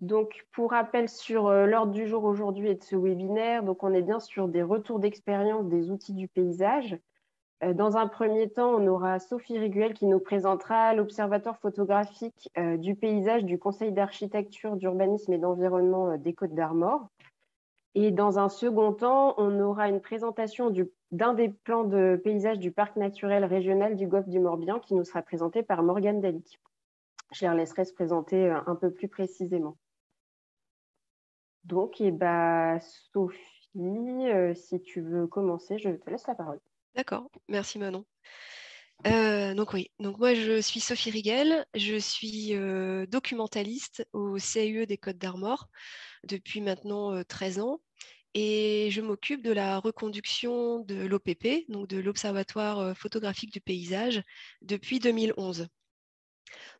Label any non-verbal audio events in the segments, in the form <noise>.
Donc, pour rappel sur euh, l'ordre du jour aujourd'hui et de ce webinaire, donc on est bien sur des retours d'expérience des outils du paysage. Euh, dans un premier temps, on aura Sophie Riguel qui nous présentera l'Observatoire photographique euh, du paysage du Conseil d'architecture, d'urbanisme et d'environnement des Côtes d'Armor. Et dans un second temps, on aura une présentation d'un des plans de paysage du parc naturel régional du Golfe du Morbihan qui nous sera présenté par Morgane Daly. Je la laisserai se présenter un peu plus précisément. Donc, eh ben, Sophie, euh, si tu veux commencer, je te laisse la parole. D'accord, merci Manon. Euh, donc oui, donc moi je suis Sophie Rigel, je suis euh, documentaliste au CIE des Côtes d'Armor depuis maintenant 13 ans et je m'occupe de la reconduction de l'OPP, donc de l'Observatoire photographique du paysage, depuis 2011.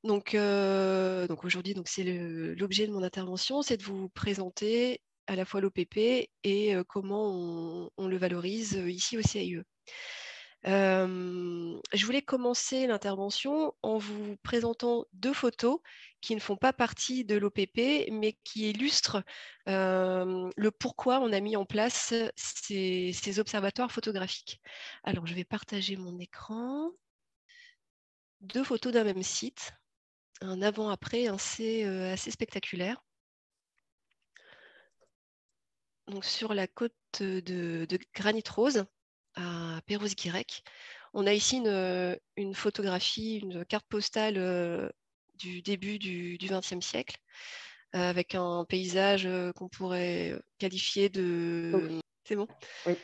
Donc, euh, donc aujourd'hui, c'est l'objet de mon intervention, c'est de vous présenter à la fois l'OPP et euh, comment on, le valorise euh, ici au CIE. je voulais commencer l'intervention en vous présentant deux photos qui ne font pas partie de l'OPP, mais qui illustrent le pourquoi on a mis en place ces observatoires photographiques. Alors, je vais partager mon écran. Deux photos d'un même site un avant-après assez, euh, assez spectaculaire. Donc, sur la côte de, Granit Rose, à Perros-Guirec, on a ici une, photographie, une carte postale euh, du début du XXe siècle, euh, avec un paysage qu'on pourrait qualifier de. C'est bon? Oui.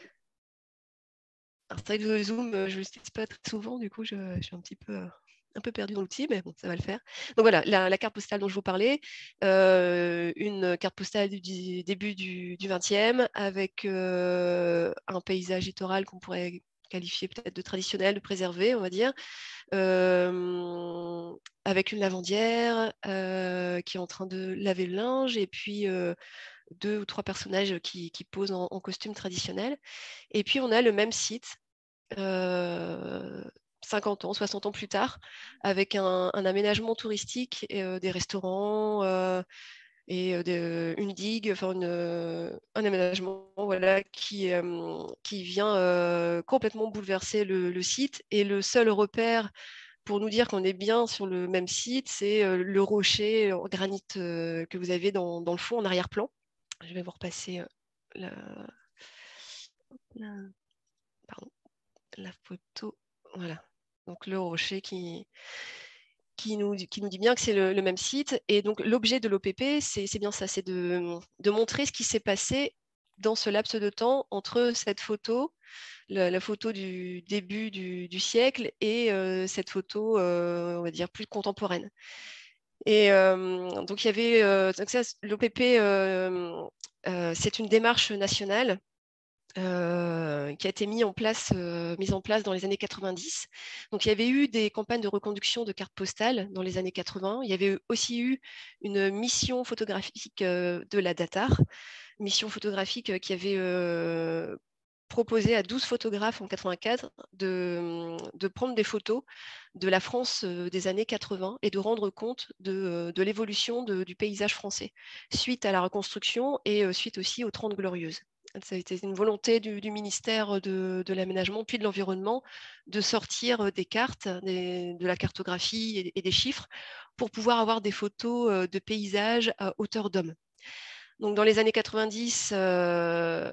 Alors, c'est vrai que le zoom, je ne l'utilise pas très souvent, du coup, je, je suis un petit peu un peu perdu dans l'outil, mais bon, ça va le faire. Donc voilà, la, carte postale dont je vous parlais, euh, une carte postale du, début du, du 20e avec euh, un paysage littoral qu'on pourrait qualifier peut-être de traditionnel, de préservé, on va dire, euh, avec une lavandière qui est en train de laver le linge et puis deux ou trois personnages qui, posent en, en, costume traditionnel. Et puis on a le même site 50 ans, 60 ans plus tard, avec un, aménagement touristique, et, euh, des restaurants euh, et euh, une digue, enfin un aménagement voilà, qui, qui vient complètement bouleverser le, site. Et le seul repère pour nous dire qu'on est bien sur le même site, c'est le rocher en granit que vous avez dans, le fond en arrière-plan. Je vais vous repasser la, photo. Voilà. Donc le rocher qui, nous dit bien que c'est le, même site. Et donc l'objet de l'OPP, c'est bien ça, c'est de, montrer ce qui s'est passé dans ce laps de temps entre cette photo, la, photo du début du, siècle, et euh, cette photo, euh, on va dire, plus contemporaine. Et euh, donc il y avait l'OPP, c'est une démarche nationale euh, qui a été mis en place, euh, mise en place dans les années 90. Donc, il y avait eu des campagnes de reconduction de cartes postales dans les années 80. Il y avait aussi eu une mission photographique euh, de la DATAR, mission photographique qui avait proposé à 12 photographes en 84 de, de, prendre des photos de la France des années 80 et de rendre compte de, de l'évolution du paysage français suite à la reconstruction et suite aussi aux Trente Glorieuses. Ça a été une volonté du, ministère de, l'aménagement puis de l'environnement de sortir des cartes, de la cartographie et, des chiffres pour pouvoir avoir des photos de paysages à hauteur d'homme. Donc, dans les années 90, euh,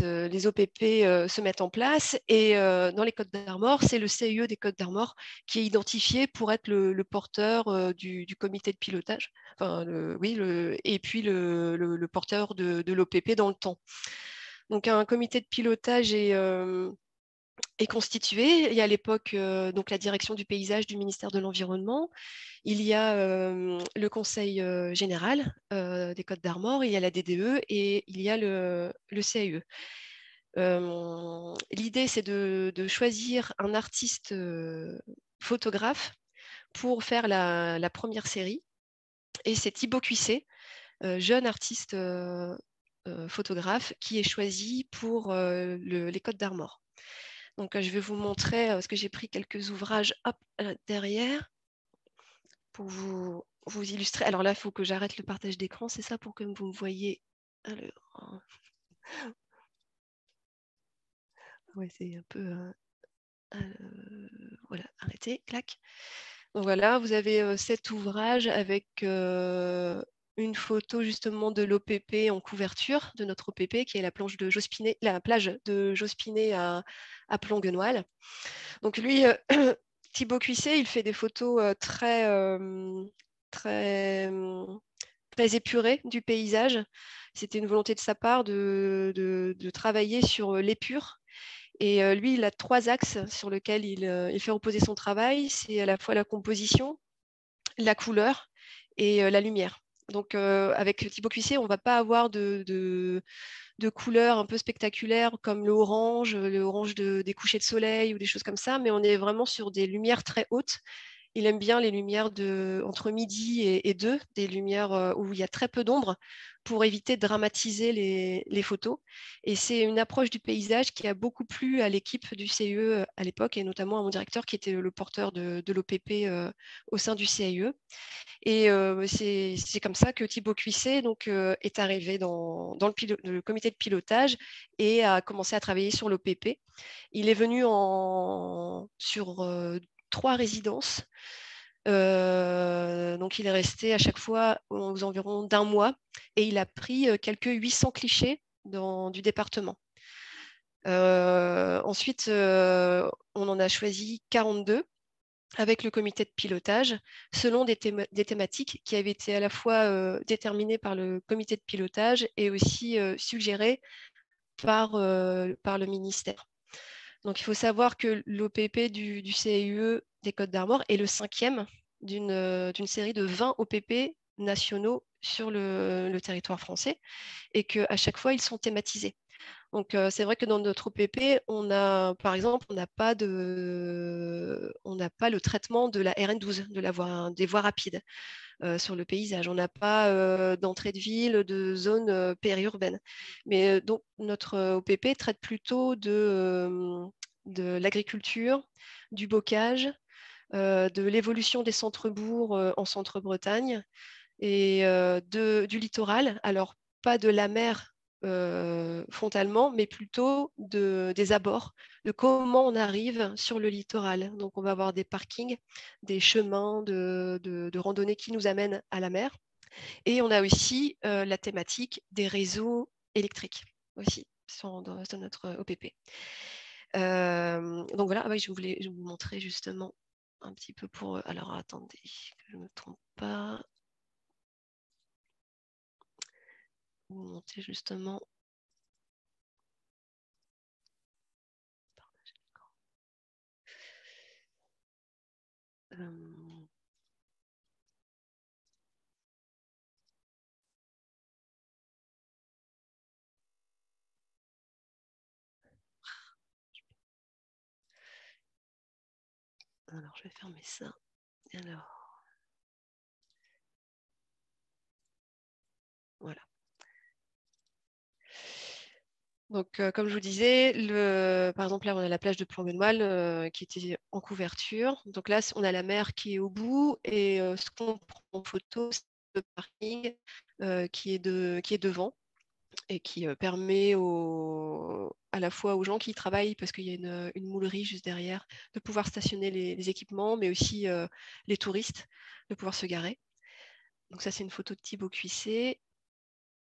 les OPP se mettent en place et dans les Côtes d'Armor, c'est le CIE des Côtes d'Armor qui est identifié pour être le, porteur du, comité de pilotage, oui, et puis le, porteur de l'OPP dans le temps. Un comité de pilotage est, euh, constitué. Il y a à l'époque euh, donc la direction du paysage du ministère de l'Environnement. Il y a euh, le conseil général des Côtes d'Armor, il y a la DDE et il y a le, CAE. L'idée, c'est de, choisir un artiste photographe pour faire la, première série. Et c'est Thibaut Cuisset, jeune artiste photographe qui est choisi pour euh, les Côtes d'Armor. Donc, je vais vous montrer, parce que j'ai pris quelques ouvrages derrière pour vous illustrer. Alors là, il faut que j'arrête le partage d'écran, c'est ça pour que vous me voyez. <laughs> C'est un peu. voilà, arrêtez, clac. Donc voilà, vous avez cet ouvrage avec une photo justement de l'OPP en couverture de notre OPP, qui est la, planche de Jospinet, la plage de Jospinet à, à. Donc lui, <clears throat> Thibaut Cuissé, il fait des photos très, très, très épurées du paysage. C'était une volonté de sa part de, de travailler sur l'épure et euh, lui, il a trois axes sur lesquels euh, il, fait reposer son travail. C'est à la fois la composition, la couleur et euh, la lumière. Donc avec Thibaut Cuissier, on ne va pas avoir de, de, couleurs un peu spectaculaires comme le orange, le orange des couchers de soleil ou des choses comme ça, mais on est vraiment sur des lumières très hautes il aime bien les lumières de, entre midi et, deux, des lumières euh, où il y a très peu d'ombre pour éviter de dramatiser les, photos. Et c'est une approche du paysage qui a beaucoup plu à l'équipe du CIE euh, à l'époque, et notamment à mon directeur qui était le porteur de, l'OPP euh, au sein du CIE. Et c'est comme ça que Thibaut Cuisset donc, est arrivé dans, le, comité de pilotage et a commencé à travailler sur l'OPP. Il est venu en, sur trois résidences. Euh, donc il est resté à chaque fois aux environs d'un mois et il a pris euh, quelques 800 clichés dans, du département. Euh, ensuite, on en a choisi 42 avec le comité de pilotage selon des, thématiques qui avaient été à la fois déterminées par le comité de pilotage et aussi suggérées par, par le ministère. Donc, il faut savoir que l'OPP du, du CIE des Côtes d'Armor est le cinquième euh, d'une série de 20 OPP nationaux sur le, territoire français et qu'à chaque fois, ils sont thématisés. Donc, euh, c'est vrai que dans notre OPP, on a, par exemple, on n'a pas, de, on pas le traitement de la RN12, de la voie, des voies rapides euh, sur le paysage. On n'a pas d'entrée de ville, de zone périurbaine. Mais donc, notre OPP traite plutôt de, de l'agriculture, du bocage, euh, de l'évolution des centres-bourgs euh, en centre-Bretagne et euh, du littoral. Alors, pas de la mer frontalement, mais plutôt des abords, de comment on arrive sur le littoral. Donc, on va avoir des parkings, des chemins de, randonnée qui nous amènent à la mer. Et on a aussi la thématique des réseaux électriques aussi sur, notre OPP. donc voilà, ah je voulais vous montrer justement un petit peu pour... Alors attendez, je ne me trompe pas. Vous montez justement... Euh... Alors, je vais fermer ça. Alors, voilà. Donc, euh, comme je vous disais, par exemple, là, on a la plage de Plomb-Benoît euh, qui était en couverture. Donc là, on a la mer qui est au bout et euh, ce qu'on prend en photo, c'est le parking qui, est de, qui est devant et qui permet à la fois aux gens qui y travaillent, parce qu'il y a une, moulerie juste derrière, de pouvoir stationner les, équipements, mais aussi les touristes, de pouvoir se garer. Donc ça, c'est une photo de Thibaut Cuissé.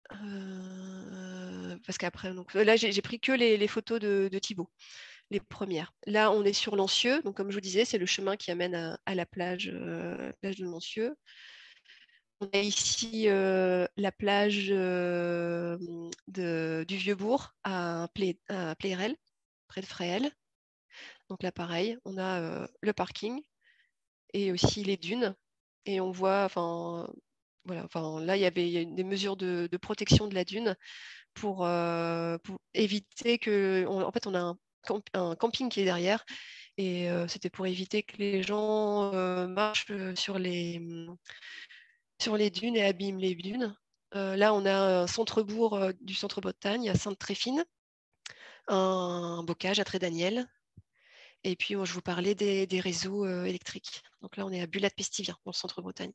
Parce qu'après, là, j'ai pris que les, photos de, Thibaut, les premières. Là, on est sur Lancieux. Donc, comme je vous disais, c'est le chemin qui amène à, la plage, plage de Lancieux. On a ici euh, la plage euh, du Vieux-Bourg à, près de Fréhel. Donc là, pareil, on a euh, le parking et aussi les dunes. Et on voit, enfin, là, il y avait des mesures de, protection de la dune pour, éviter que. en fait, on a un, camping qui est derrière. Et c'était pour éviter que les gens marchent sur les, sur les dunes et abîme les dunes. Euh, là, on a un centre-bourg euh, du centre-Bretagne à Sainte-Tréfine, un bocage à Trédaniel. Et puis, je vous parlais des, réseaux euh, électriques. Donc là, on est à Bulat-Pestivien, dans le centre-Bretagne.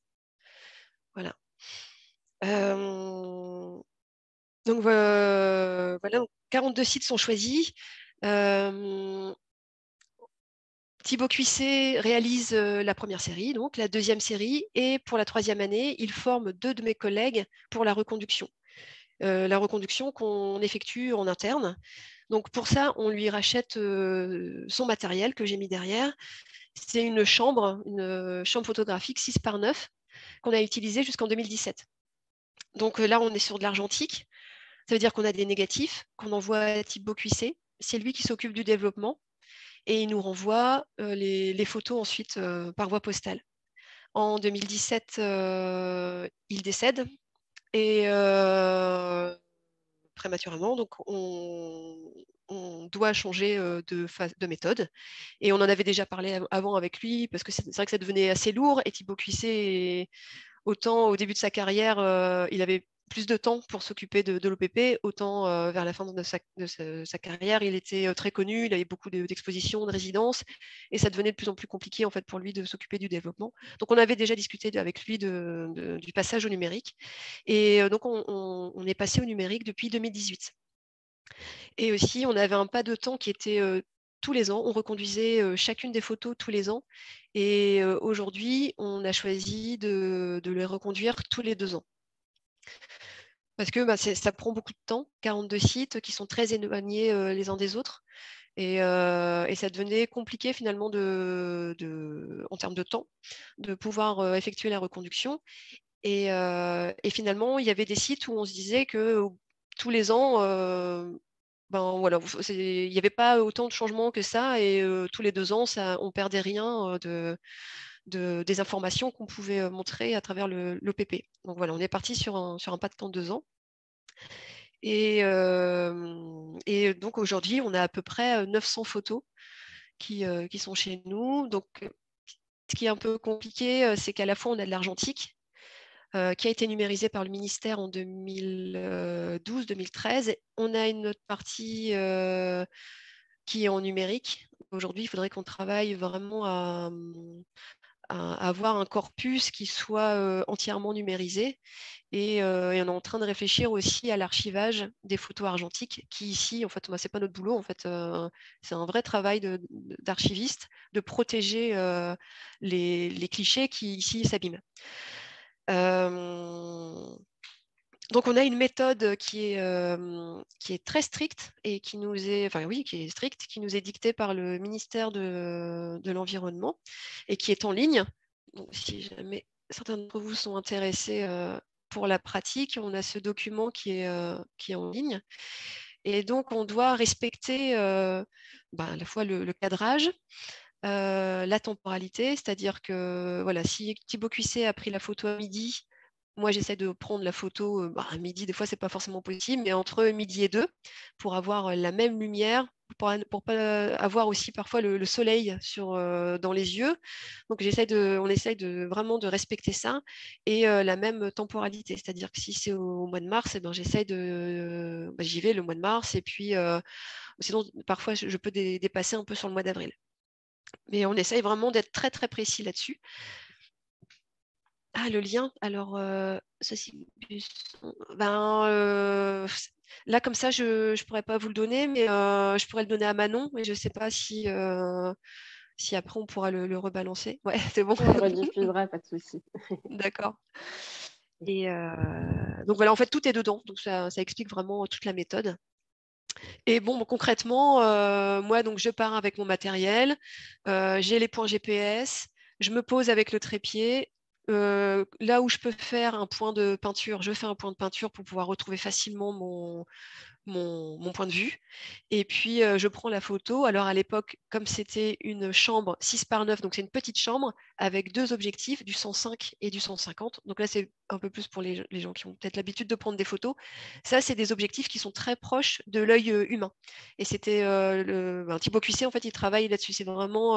Voilà. Donc voilà, 42 sites sont choisis. Thibaut Cuissé réalise la première série, donc la deuxième série, et pour la troisième année, il forme deux de mes collègues pour la reconduction. la reconduction qu'on effectue en interne. Donc pour ça, on lui rachète son matériel que j'ai mis derrière. C'est une chambre, une chambre photographique 6 par 9 qu'on a utilisée jusqu'en 2017. Donc là, on est sur de l'argentique. Ça veut dire qu'on a des négatifs qu'on envoie à Thibaut Cuissé. C'est lui qui s'occupe du développement et il nous renvoie les, photos ensuite par voie postale. En 2017, il décède et prématurément, donc on, doit changer de, de, méthode. Et on en avait déjà parlé avant avec lui, parce que c'est vrai que ça devenait assez lourd. Et Thibaut Cuissé, autant au début de sa carrière, il avait plus de temps pour s'occuper de, l'OPP, autant vers la fin de sa, carrière, il était très connu, il avait beaucoup d'expositions, de, résidences, et ça devenait de plus en plus compliqué en fait pour lui de s'occuper du développement. Donc on avait déjà discuté avec lui du passage au numérique, et donc on, est passé au numérique depuis 2018. Et aussi, on avait un pas de temps qui était tous les ans. On reconduisait chacune des photos tous les ans. Et aujourd'hui, on a choisi de, les reconduire tous les deux ans parce que bah, ça prend beaucoup de temps, 42 sites qui sont très éloignés les uns des autres. Et, ça devenait compliqué finalement en termes de temps de pouvoir effectuer la reconduction. Et, finalement, il y avait des sites où on se disait que tous les ans, ben voilà, il n'y avait pas autant de changements que ça, et tous les deux ans, ça, on perdait rien de, des informations qu'on pouvait montrer à travers l'OPP. Donc voilà, on est parti sur un, sur un pas de temps de deux ans. Et, et donc aujourd'hui, on a à peu près 900 photos qui, qui, sont chez nous. Donc, ce qui est un peu compliqué, c'est qu'à la fois, on a de l'argentique qui a été numérisé par le ministère en 2012-2013. On a une autre partie qui est en numérique. Aujourd'hui, il faudrait qu'on travaille vraiment à, avoir un corpus qui soit entièrement numérisé. Et, on est en train de réfléchir aussi à l'archivage des photos argentiques, qui ici, en fait, ce n'est pas notre boulot, en fait, c'est un vrai travail d'archiviste de, protéger les, clichés qui ici s'abîment. Donc on a une méthode qui est, qui est très stricte et qui nous est, enfin oui, qui est stricte, qui nous est dictée par le ministère de, l'Environnement et qui est en ligne. Si jamais certains d'entre vous sont intéressés pour la pratique, on a ce document qui est, qui est en ligne. Et donc on doit respecter ben, à la fois le, cadrage, la temporalité, c'est-à-dire que voilà, si Thibaut Cuissé a pris la photo à midi, moi, j'essaie de prendre la photo bah, à midi. Des fois, ce n'est pas forcément possible, mais entre midi et deux, pour avoir la même lumière, pour pas avoir aussi parfois le, soleil dans les yeux. Donc, j'essaie de, on essaye de, vraiment de respecter ça et la même temporalité. C'est-à-dire que si c'est au, mois de mars, eh ben, j'essaie de. Bah, j'y vais le mois de mars et puis sinon, parfois, je, peux dépasser un peu sur le mois d'avril. Mais on essaye vraiment d'être très, très précis là-dessus. Ah, le lien, alors, ceci, ben, là, comme ça, je ne pourrais pas vous le donner, mais je pourrais le donner à Manon, mais je ne sais pas si, si après on pourra le, rebalancer. <laughs> Ouais, c'est bon. On rediffusera, pas de souci. <laughs> D'accord. Et donc voilà, en fait, tout est dedans, donc ça, explique vraiment toute la méthode. Et bon, concrètement, moi, donc, je pars avec mon matériel, j'ai les points GPS, je me pose avec le trépied, là où je peux faire un point de peinture, je fais un point de peinture pour pouvoir retrouver facilement mon, mon, point de vue. Et puis, je prends la photo. Alors, à l'époque, comme c'était une chambre 6 par 9, donc c'est une petite chambre avec deux objectifs, du 105 et du 150. Donc là, c'est un peu plus pour les, gens qui ont peut-être l'habitude de prendre des photos. Ça, c'est des objectifs qui sont très proches de l'œil humain. Et c'était le, ben, Thibaut Cuissé, en fait, il travaille là-dessus. C'est vraiment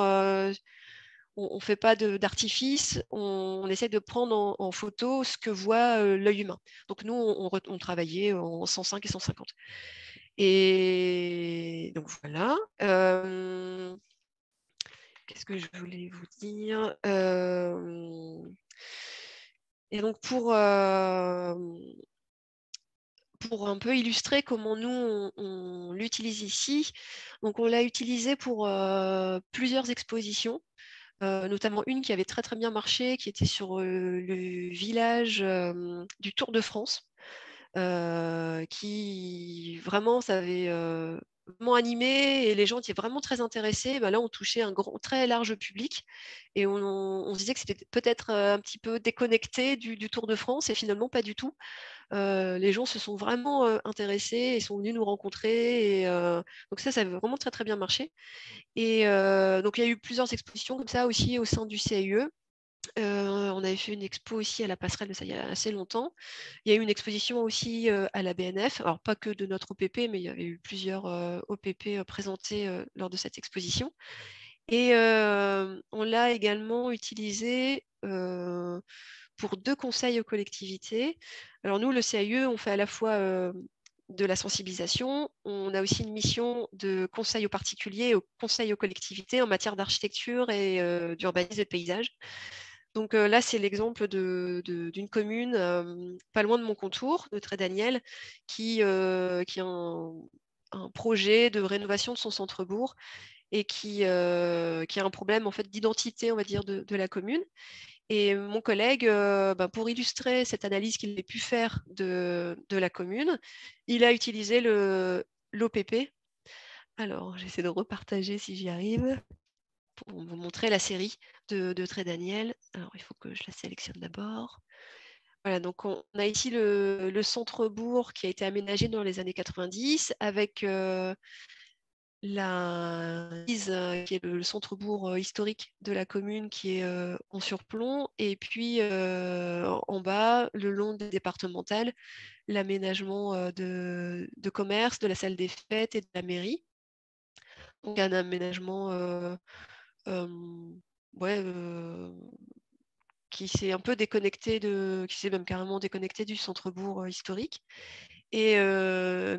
on ne fait pas d'artifice, on, essaie de prendre en, photo ce que voit euh, l'œil humain. Donc nous, on, travaillait en 105 et 150. Et donc voilà. Euh, qu'est-ce que je voulais vous dire euh, Et donc pour, pour un peu illustrer comment nous, on, l'utilise ici. Donc, on l'a utilisé pour plusieurs expositions, notamment une qui avait très très bien marché, qui était sur le village du Tour de France, qui vraiment, ça avait vraiment animé et les gens étaient vraiment très intéressés. Ben là, on touchait un grand, très large public et on, se disait que c'était peut-être un petit peu déconnecté du, Tour de France et finalement pas du tout. Euh, les gens se sont vraiment euh, intéressés et sont venus nous rencontrer. Et, euh, donc ça, ça a vraiment très très bien marché. Et donc il y a eu plusieurs expositions comme ça aussi au sein du CIE. on avait fait une expo aussi à la passerelle, mais ça il y a assez longtemps. Il y a eu une exposition aussi à la BNF, alors pas que de notre OPP, mais il y avait eu plusieurs OPP présentés lors de cette exposition. Et on l'a également utilisé pour deux conseils aux collectivités. Alors nous, le CAE, on fait à la fois euh, de la sensibilisation, on a aussi une mission de conseil aux particuliers au conseil aux collectivités en matière d'architecture et euh, d'urbanisme et de paysage. Donc euh, là, c'est l'exemple d'une commune pas loin de mon contour, de Trédaniel, qui, qui a un, projet de rénovation de son centre-bourg et qui, a un problème en fait d'identité, on va dire, de la commune. Et mon collègue, euh, ben, pour illustrer cette analyse qu'il ait pu faire de, la commune, il a utilisé l'OPP. Alors, j'essaie de repartager si j'y arrive pour vous montrer la série de, de traits Daniel. Alors, il faut que je la sélectionne d'abord. Voilà, donc on a ici le, centre-bourg qui a été aménagé dans les années 90 avec euh, la euh, qui est le, centre-bourg euh, historique de la commune, qui est euh, en surplomb, et puis en bas, le long des départementales, l'aménagement de, commerce, de la salle des fêtes et de la mairie. Donc un aménagement qui s'est un peu déconnecté de, qui s'est même carrément déconnecté du centre-bourg historique et,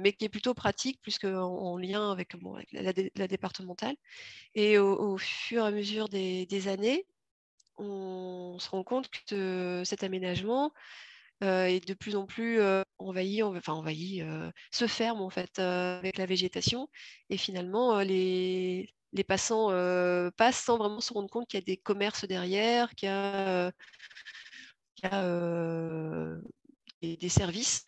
mais qui est plutôt pratique puisque en, lien avec, la, départementale. Et au, fur et à mesure des, années, on se rend compte que cet aménagement est de plus en plus envahi, enfin envahi, se ferme en fait avec la végétation. Et finalement, les passants passent sans vraiment se rendre compte qu'il y a des commerces derrière, qu'il y a, des, services.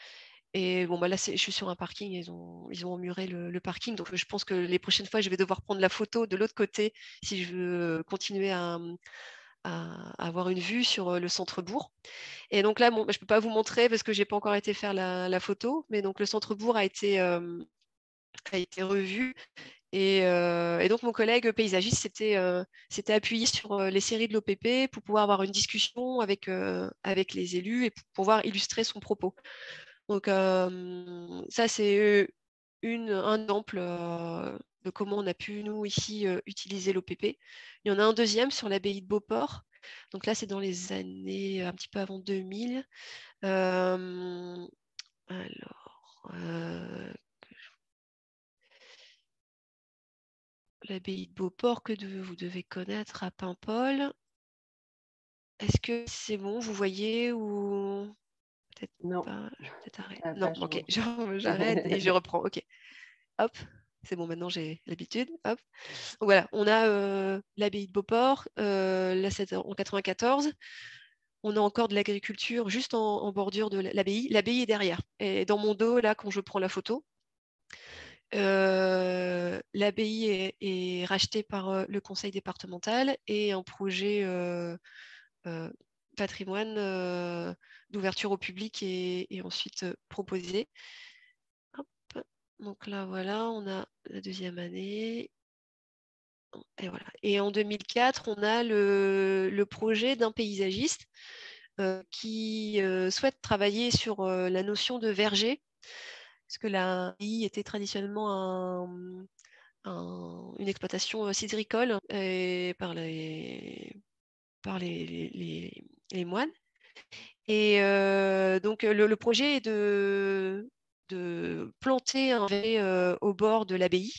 Et bon, bah là, je suis sur un parking, ils ont, ils ont emmuré le, parking. Donc, je pense que les prochaines fois, je vais devoir prendre la photo de l'autre côté si je veux continuer à, avoir une vue sur le centre-bourg. Et donc là, bah, je ne peux pas vous montrer parce que je n'ai pas encore été faire la, photo. Mais donc, le centre-bourg a, été été revu. Et, donc, mon collègue paysagiste s'était appuyé sur les séries de l'OPP pour pouvoir avoir une discussion avec, avec les élus et pour pouvoir illustrer son propos. Donc ça, c'est un exemple de comment on a pu, nous, ici, utiliser l'OPP. Il y en a un deuxième sur l'abbaye de Beauport. Donc là, c'est dans les années un petit peu avant 2000. alors, l'abbaye de Beauport que vous devez connaître à Paimpol. Est-ce que c'est bon, vous voyez non. Je vais peut-être arrêter. Non, ok, <laughs> j'arrête et je reprends. Ok. Hop, c'est bon, maintenant j'ai l'habitude. Hop. Donc voilà, on a euh, l'abbaye de Beauport, euh, là c'est en 94. On a encore de l'agriculture juste en, bordure de l'abbaye. L'abbaye est derrière. Et dans mon dos, là, quand je prends la photo, euh, l'abbaye est, est, rachetée par le conseil départemental et un projet patrimoine d'ouverture au public est, ensuite proposé. Donc là, voilà, on a la deuxième année. Et, voilà. et en 2004, on a le, projet d'un paysagiste qui souhaite travailler sur la notion de verger, parce que la I était traditionnellement une exploitation cidricole et par les, par les moines. Et donc le, projet est de, planter un verger au bord de l'abbaye.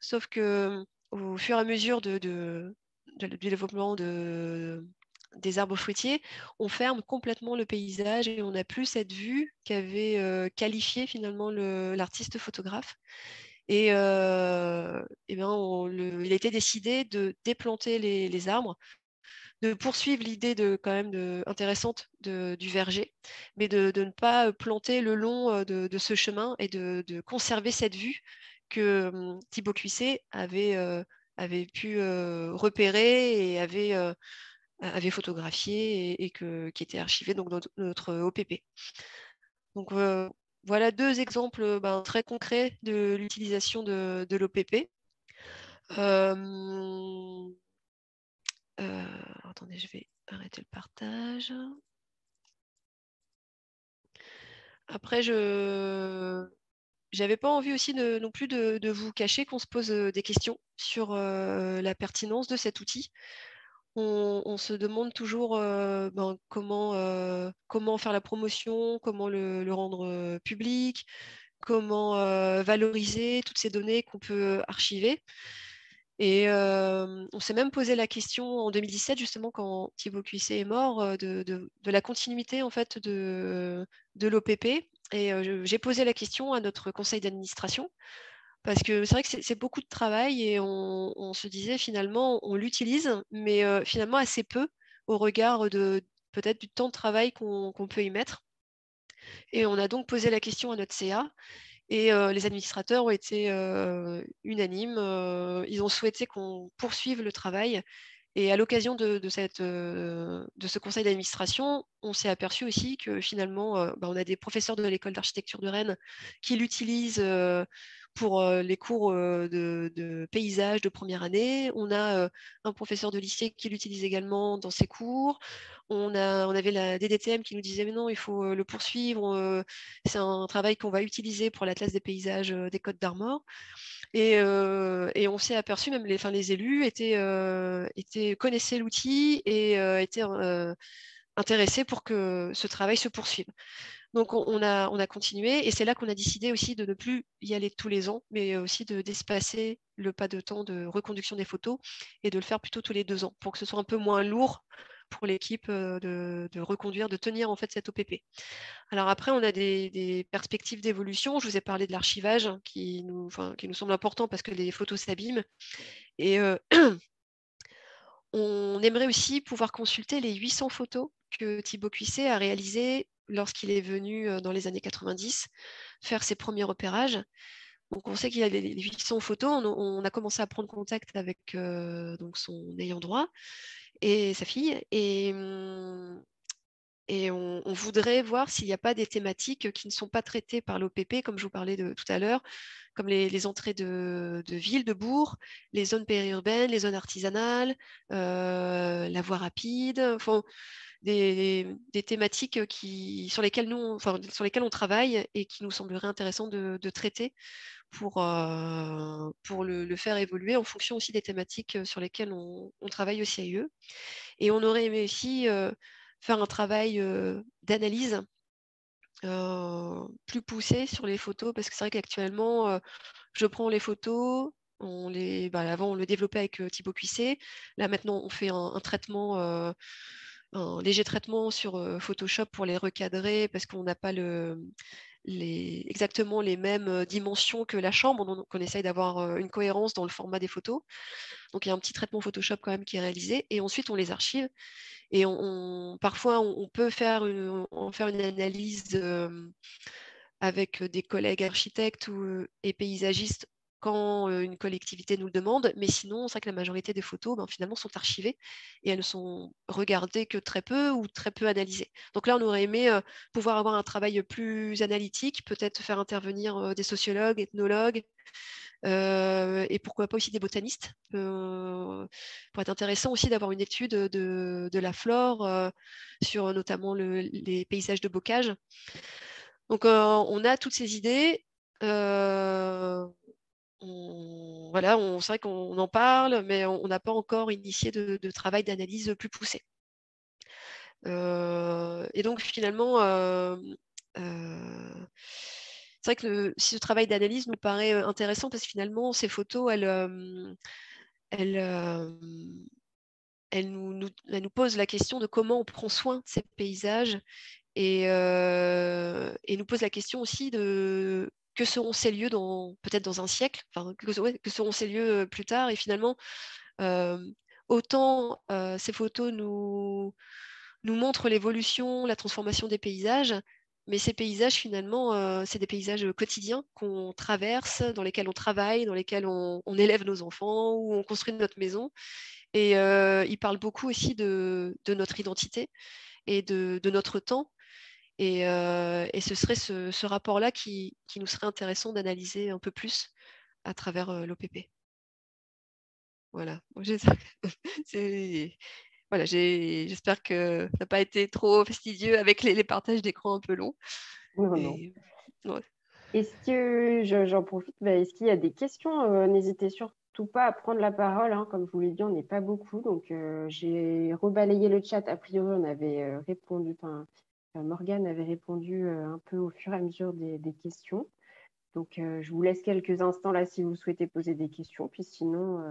Sauf que au fur et à mesure de, du développement de, des arbres fruitiers, on ferme complètement le paysage et on n'a plus cette vue qu'avait qualifié finalement l'artiste photographe. Et, eh bien, il a été décidé de déplanter les, arbres, de poursuivre l'idée de, quand même intéressante du verger, mais de, ne pas planter le long de, ce chemin et de, conserver cette vue que hum, Thibaut Cuisset avait, avait pu repérer et avait, avait photographié et, que, qui était archivé donc, dans notre OPP. Donc voilà deux exemples ben, très concrets de l'utilisation de, l'OPP. Euh, attendez, je vais arrêter le partage. Après, je n'avais pas envie aussi non plus de, vous cacher qu'on se pose des questions sur la pertinence de cet outil on, se demande toujours euh, ben, comment, euh, comment faire la promotion, comment le, rendre euh, public, comment valoriser toutes ces données qu'on peut archiver. Et on s'est même posé la question en 2017, justement, quand Thibaut Cuisset est mort, de, la continuité en fait de, de l'OPP. Et j'ai posé la question à notre conseil d'administration parce que c'est vrai que c'est beaucoup de travail et on, se disait finalement, on l'utilise, mais euh, finalement assez peu au regard de peut-être du temps de travail qu'on peut y mettre. Et on a donc posé la question à notre CA et euh, les administrateurs ont été euh, unanimes. ils ont souhaité qu'on poursuive le travail. Et à l'occasion de, de, ce conseil d'administration, on s'est aperçu aussi que finalement, bah, on a des professeurs de l'école d'architecture de Rennes qui l'utilisent pour les cours de, paysage de première année. On a un professeur de lycée qui l'utilise également dans ses cours. On, avait la DDTM qui nous disait mais non, il faut le poursuivre. C'est un travail qu'on va utiliser pour la classe des paysages des Côtes d'Armor. Et, on s'est aperçu, même les, élus étaient, connaissaient l'outil et étaient intéressés pour que ce travail se poursuive. Donc on a, on a continué et c'est là qu'on a décidé aussi de ne plus y aller tous les ans, mais aussi d'espacer le pas de temps de reconduction des photos et de le faire plutôt tous les deux ans pour que ce soit un peu moins lourd pour l'équipe de, reconduire, de tenir en fait cette OPP. Alors après, on a des, perspectives d'évolution. Je vous ai parlé de l'archivage qui nous, qui nous semble important parce que les photos s'abîment. Et <clears throat> on aimerait aussi pouvoir consulter les 800 photos que Thibaut Cuisset a réalisées lorsqu'il est venu dans les années 90 faire ses premiers repérages. Donc on sait qu'il a des 800 photos. On, a commencé à prendre contact avec donc son ayant droit et sa fille. Et, on, voudrait voir s'il n'y a pas des thématiques qui ne sont pas traitées par l'OPP, comme je vous parlais de, tout à l'heure, comme les, entrées de, villes, de bourgs, les zones périurbaines, les zones artisanales, la voie rapide. Enfin, des, thématiques qui, sur, lesquelles on travaille et qui nous sembleraient intéressantes de, traiter pour, euh, le, faire évoluer en fonction aussi des thématiques sur lesquelles on, travaille au CIE. Et on aurait aimé aussi euh, faire un travail euh, d'analyse plus poussé sur les photos, parce que c'est vrai qu'actuellement, je prends les photos, on les, bah, avant, on le développait avec Thibaut Cuisset. Là, maintenant, on fait un traitement un léger traitement sur Photoshop pour les recadrer parce qu'on n'a pas le, exactement les mêmes dimensions que la chambre. Donc, on essaye d'avoir une cohérence dans le format des photos. Donc, il y a un petit traitement Photoshop quand même qui est réalisé. Et ensuite, on les archive. Et on, parfois, on, peut faire une, faire une analyse avec des collègues architectes ou, et paysagistes quand une collectivité nous le demande, mais sinon, c'est vrai que la majorité des photos, ben, finalement, sont archivées et elles ne sont regardées que très peu ou très peu analysées. Donc là, on aurait aimé pouvoir avoir un travail plus analytique, peut-être faire intervenir des sociologues, ethnologues, et pourquoi pas aussi des botanistes. Euh, pour être intéressant aussi d'avoir une étude de, la flore sur notamment les paysages de bocage. Donc on a toutes ces idées voilà, c'est vrai qu'on en parle, mais on n'a pas encore initié de, travail d'analyse plus poussé. Euh, et donc finalement, euh, euh, c'est vrai que ce travail d'analyse nous paraît intéressant, parce que finalement, ces photos, elles, elles, elle nous, nous, pose la question de comment on prend soin de ces paysages et, et nous pose la question aussi de que seront ces lieux dans peut-être dans un siècle, que, seront ces lieux plus tard. Et finalement, autant ces photos nous, montrent l'évolution, la transformation des paysages, mais ces paysages, finalement, c'est des paysages quotidiens qu'on traverse, dans lesquels on travaille, dans lesquels on, élève nos enfants ou on construit notre maison. Et ils parlent beaucoup aussi de, notre identité et de, notre temps. Et, ce serait ce, rapport-là qui, nous serait intéressant d'analyser un peu plus à travers l'OPP. Voilà. <laughs> voilà, j'espère que ça n'a pas été trop fastidieux avec les, partages d'écran un peu longs. Est-ce que, j'en profite, bah, est-ce qu'il y a des questions euh, N'hésitez surtout pas à prendre la parole. Hein. Comme je vous l'ai dit, on n'est pas beaucoup. Donc, euh, j'ai rebalayé le chat. A priori, on avait euh, répondu, Morgane avait répondu un peu au fur et à mesure des, questions. Donc, je vous laisse quelques instants là si vous souhaitez poser des questions. Puis sinon,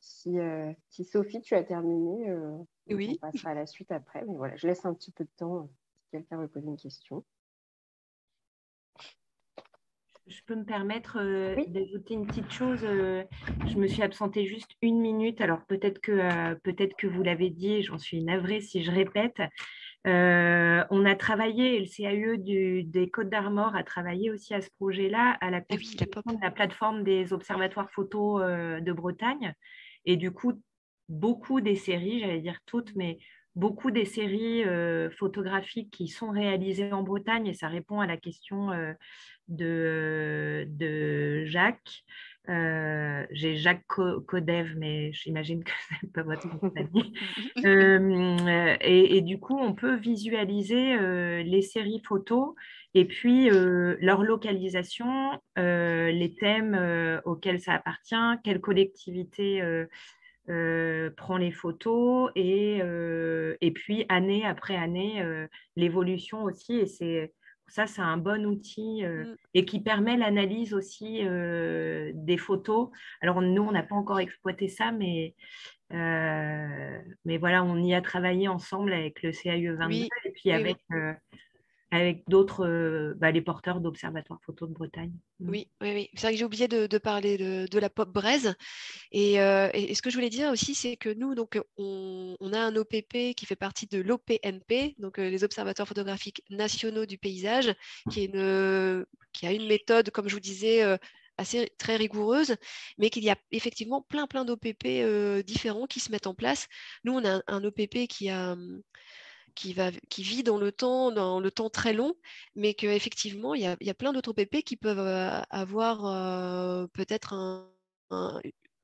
si, si, Sophie, tu as terminé, oui. On passera à la suite après, mais voilà, je laisse un petit peu de temps euh, si quelqu'un veut poser une question. Je peux me permettre euh, d'ajouter une petite chose. Euh, je me suis absentée juste une minute. Alors peut-être que, peut-être que vous l'avez dit, j'en suis navrée si je répète. On a travaillé, le CAE des Côtes d'Armor a travaillé aussi à ce projet-là, à la, ah oui, la, la, plateforme des observatoires photos de Bretagne. Et du coup, beaucoup des séries, j'allais dire toutes, mais beaucoup des séries euh, photographiques qui sont réalisées en Bretagne, et ça répond à la question euh, de, de, Jacques. Euh, j'ai Jacques Codev, mais j'imagine que <laughs> ce n'est pas votre compagnie. <laughs> et, et, du coup, on peut visualiser les séries photos et puis leur localisation, les thèmes auxquels ça appartient, quelle collectivité euh, prend les photos et, euh, et puis année après année, euh, l'évolution aussi. Et c'est ça, c'est un bon outil mm. et qui permet l'analyse aussi des photos. Alors nous, on n'a pas encore exploité ça, mais, mais voilà, on y a travaillé ensemble avec le CAE 22 et puis avec avec d'autres, euh, bah, les porteurs d'observatoires photo de Bretagne. Mm. Oui, oui, oui. C'est vrai que j'ai oublié de, parler de, la pop braise. Euh, et, ce que je voulais dire aussi, c'est que nous, donc, on, a un OPP qui fait partie de l'OPNP, donc euh, les observatoires photographiques nationaux du paysage, qui, a une méthode, comme je vous disais, assez très rigoureuse, mais qu'il y a effectivement plein, plein d'OPP différents qui se mettent en place. Nous, on a un OPP qui a qui, vit dans le temps, dans le temps très long, mais qu'effectivement, il, y a, plein d'autres OPP qui peuvent euh, avoir euh, peut-être un,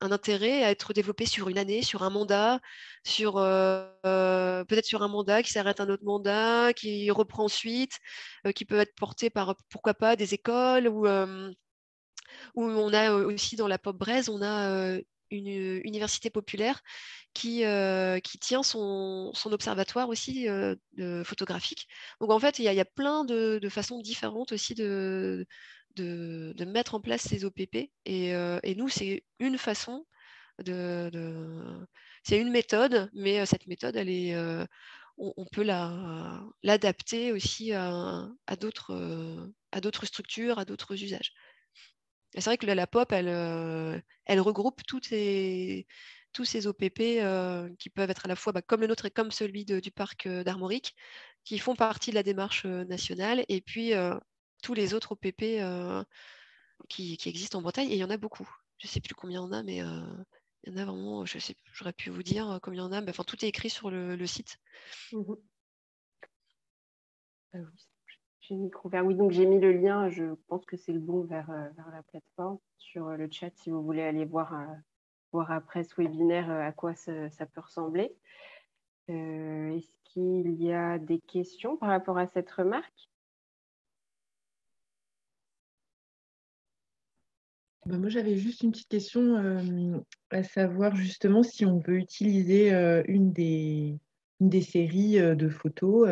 intérêt à être développés sur une année, sur un mandat, sur euh, peut-être sur un mandat qui s'arrête un autre mandat, qui reprend ensuite, qui peut être porté par, pourquoi pas, des écoles ou où on a aussi dans la pop braise, on a une université populaire qui, euh, qui tient son, son, observatoire aussi euh, photographique. Donc en fait, il y, a plein de, de, façons différentes aussi de, de, de, mettre en place ces OPP. Et, euh, et nous, c'est une façon de... C'est une méthode, mais cette méthode, elle est, on, on, peut l'adapter aussi à, à d'autres structures, à d'autres usages. C'est vrai que la, pop, elle, elle regroupe toutes ces tous ces OPP euh, qui peuvent être à la fois bah, comme le nôtre et comme celui du parc euh, d'Armorique, qui font partie de la démarche euh, nationale, et puis tous les autres OPP qui, existent en Bretagne, et il y en a beaucoup. Je ne sais plus combien il y en a, mais il y en a vraiment, je sais, j'aurais pu vous dire combien il y en a, mais enfin, tout est écrit sur le, site. Mmh j'ai Oui, donc j'ai mis le lien, je pense que c'est le bon vers, vers la plateforme sur le chat si vous voulez aller voir voir après ce webinaire euh, à quoi ça, peut ressembler. Euh, est-ce qu'il y a des questions par rapport à cette remarque? Bah, moi, j'avais juste une petite question, euh, à savoir justement si on veut utiliser une, des, des, séries de photos,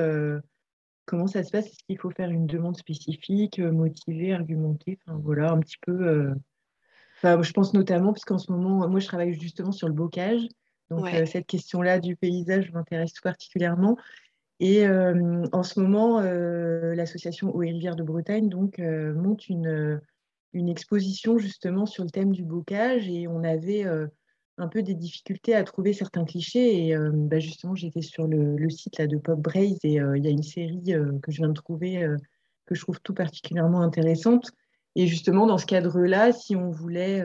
comment ça se passe? Est-ce qu'il faut faire une demande spécifique, motiver, argumenter? Enfin voilà, un petit peu je pense notamment, parce qu'en ce moment, moi, je travaille justement sur le bocage. Donc, cette question-là du paysage m'intéresse tout particulièrement. Et en ce moment, l'association Eau et Rivière de Bretagne donc, monte une, une exposition justement sur le thème du bocage et on avait un peu des difficultés à trouver certains clichés. Et bah, justement, j'étais sur le, site là, de Pop et il y a une série que je viens de trouver que je trouve tout particulièrement intéressante. Et justement, dans ce cadre-là, si on voulait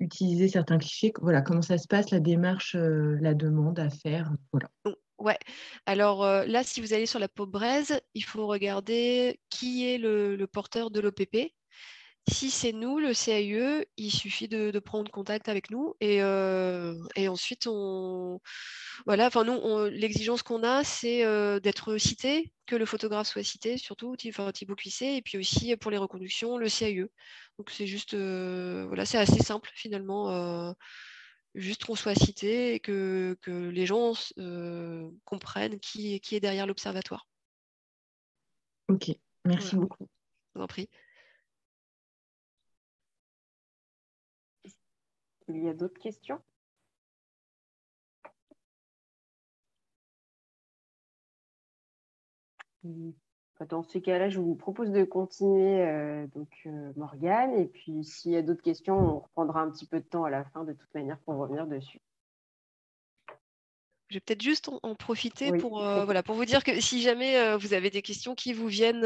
utiliser certains clichés, voilà, comment ça se passe, la démarche, la demande à faire, voilà. Ouais. Alors là, si vous allez sur la Pop il faut regarder qui est le porteur de l'OPP. Si c'est nous, le CAIE, il suffit de, prendre contact avec nous et, euh, ensuite on voilà, enfin nous l'exigence qu'on a c'est euh, d'être cité, que le photographe soit cité surtout, Thibaut Cuissé, et puis aussi pour les reconductions le CAIE. Donc c'est juste euh, voilà, c'est assez simple finalement, juste qu'on soit cité et que, les gens comprennent qui, qui est derrière l'observatoire. Ok, merci beaucoup. Je vous en prie. Il y a d'autres questions? Hmm. dans ces cas-là, je vous propose de continuer, euh, donc euh, Morgane, et puis s'il y a d'autres questions, on reprendra un petit peu de temps à la fin, de toute manière, pour revenir dessus. Je vais peut-être juste en, profiter pour, euh, voilà, pour vous dire que si jamais vous avez des questions qui vous viennent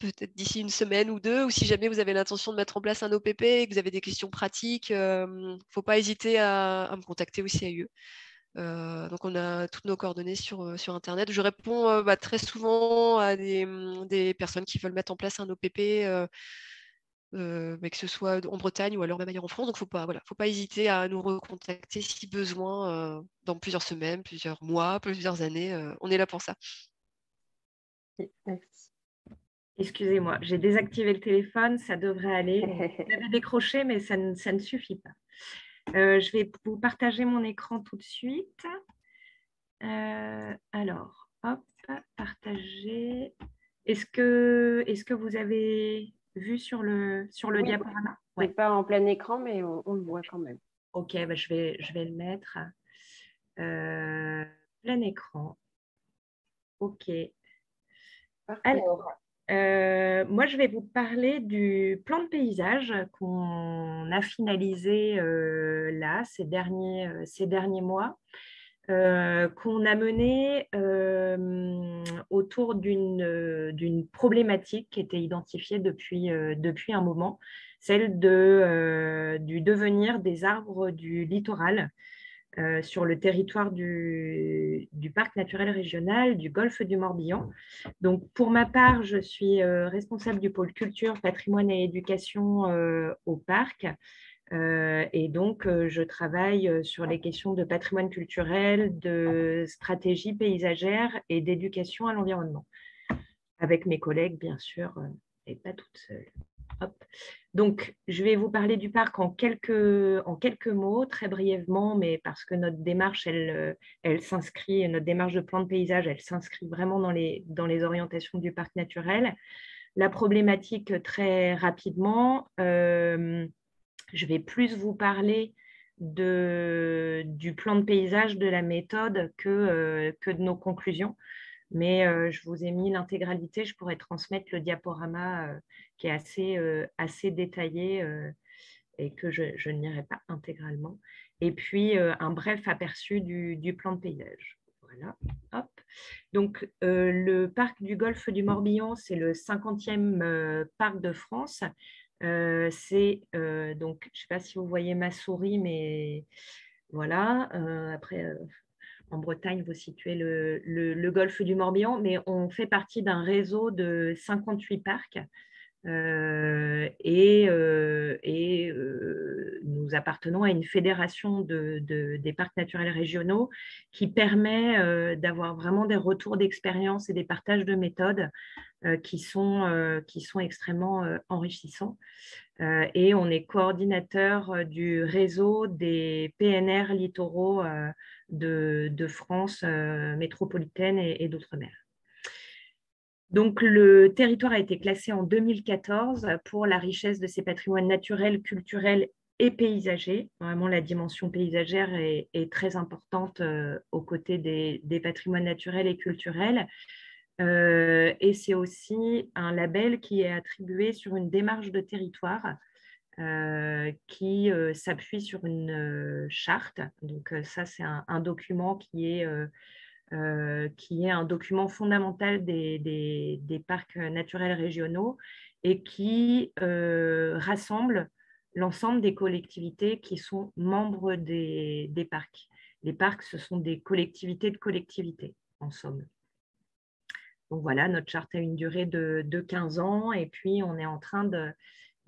peut-être d'ici une semaine ou deux, ou si jamais vous avez l'intention de mettre en place un OPP et que vous avez des questions pratiques, il euh, ne faut pas hésiter à, me contacter au CAE. Euh, donc on a toutes nos coordonnées sur, euh, sur Internet. Je réponds bah, très souvent à mm, des, personnes qui veulent mettre en place un OPP, mais que ce soit en Bretagne ou alors même ailleurs en France. Donc il ne faut pas, hésiter à nous recontacter si besoin dans plusieurs semaines, plusieurs mois, plusieurs années. on est là pour ça. Excusez-moi, j'ai désactivé le téléphone, ça devrait aller. <laughs> J'avais décroché, mais ça ne, suffit pas. Euh, je vais vous partager mon écran tout de suite. Euh, alors, hop, partager. Est-ce que, est que vous avez vu sur le, sur le diaporama? ouais. pas en plein écran, mais on, le voit quand même. Ok, bah, je, vais, je vais le mettre. Euh, plein écran. Ok. Alors, euh, moi, je vais vous parler du plan de paysage qu'on a finalisé euh, là ces derniers, euh, ces derniers mois, qu'on a mené autour d'une problématique qui était identifiée depuis, depuis un moment, celle de, du devenir des arbres du littoral. Euh, sur le territoire du, parc naturel régional du golfe du Morbihan. Donc, pour ma part, je suis euh, responsable du pôle culture, patrimoine et éducation euh, au parc. et donc, je travaille sur les questions de patrimoine culturel, de stratégie paysagère et d'éducation à l'environnement, avec mes collègues, bien sûr, et pas toute seule. Donc, je vais vous parler du parc en quelques, en quelques mots, très brièvement, mais parce que notre démarche, elle, euh, elle s'inscrit, notre démarche de plan de paysage, elle s'inscrit vraiment dans les, dans les orientations du parc naturel. La problématique, très rapidement, euh, je vais plus vous parler de, du plan de paysage, de la méthode que, euh, que de nos conclusions mais euh, je vous ai mis l'intégralité. Je pourrais transmettre le diaporama euh, qui est assez, euh, assez détaillé et que je, je n'irai pas intégralement. Et puis, un bref aperçu du, plan de paysage. Voilà. Hop. Donc, le parc du golfe du Morbihan, c'est le 50e parc de France. c'est donc, je ne sais pas si vous voyez ma souris, mais voilà. après, en Bretagne, vous situez le, golfe du Morbihan, mais on fait partie d'un réseau de 58 parcs. Euh, et, euh, euh, nous appartenons à une fédération des parcs naturels régionaux qui permet d'avoir vraiment des retours d'expérience et des partages de méthodes qui, sont, qui sont extrêmement enrichissants. et on est coordinateur du réseau des PNR littoraux de, France métropolitaine et, d'outre-mer. Donc, le territoire a été classé en 2014 pour la richesse de ses patrimoines naturels, culturels et paysager. Vraiment, la dimension paysagère est, très importante aux côtés des, des, patrimoines naturels et culturels. et c'est aussi un label qui est attribué sur une démarche de territoire qui s'appuie sur une charte. Donc ça, c'est un, document qui est euh, qui est un document fondamental des, parcs naturels régionaux et qui euh, rassemble l'ensemble des collectivités qui sont membres des, parcs. Les parcs, ce sont des collectivités de collectivités, en somme. Donc voilà, notre charte a une durée de, de 15 ans et puis on est en train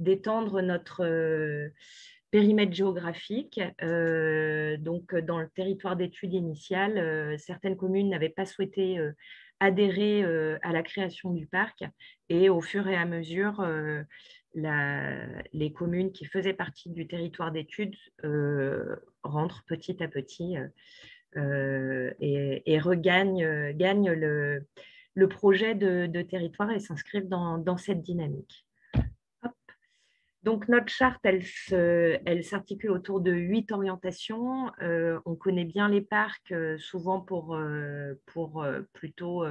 d'étendre notre, périmètre géographique. Euh, donc, dans le territoire d'études initiales, euh, certaines communes n'avaient pas souhaité euh, adhérer à la création du parc et au fur et à mesure, les communes qui faisaient partie du territoire d'études rentrent petit à petit et, regagnent gagnent le, projet de, territoire et s'inscrivent dans cette dynamique. Donc, notre charte, elle, s'articule autour de huit orientations. Euh, on connaît bien les parcs, euh, souvent pour, euh, plutôt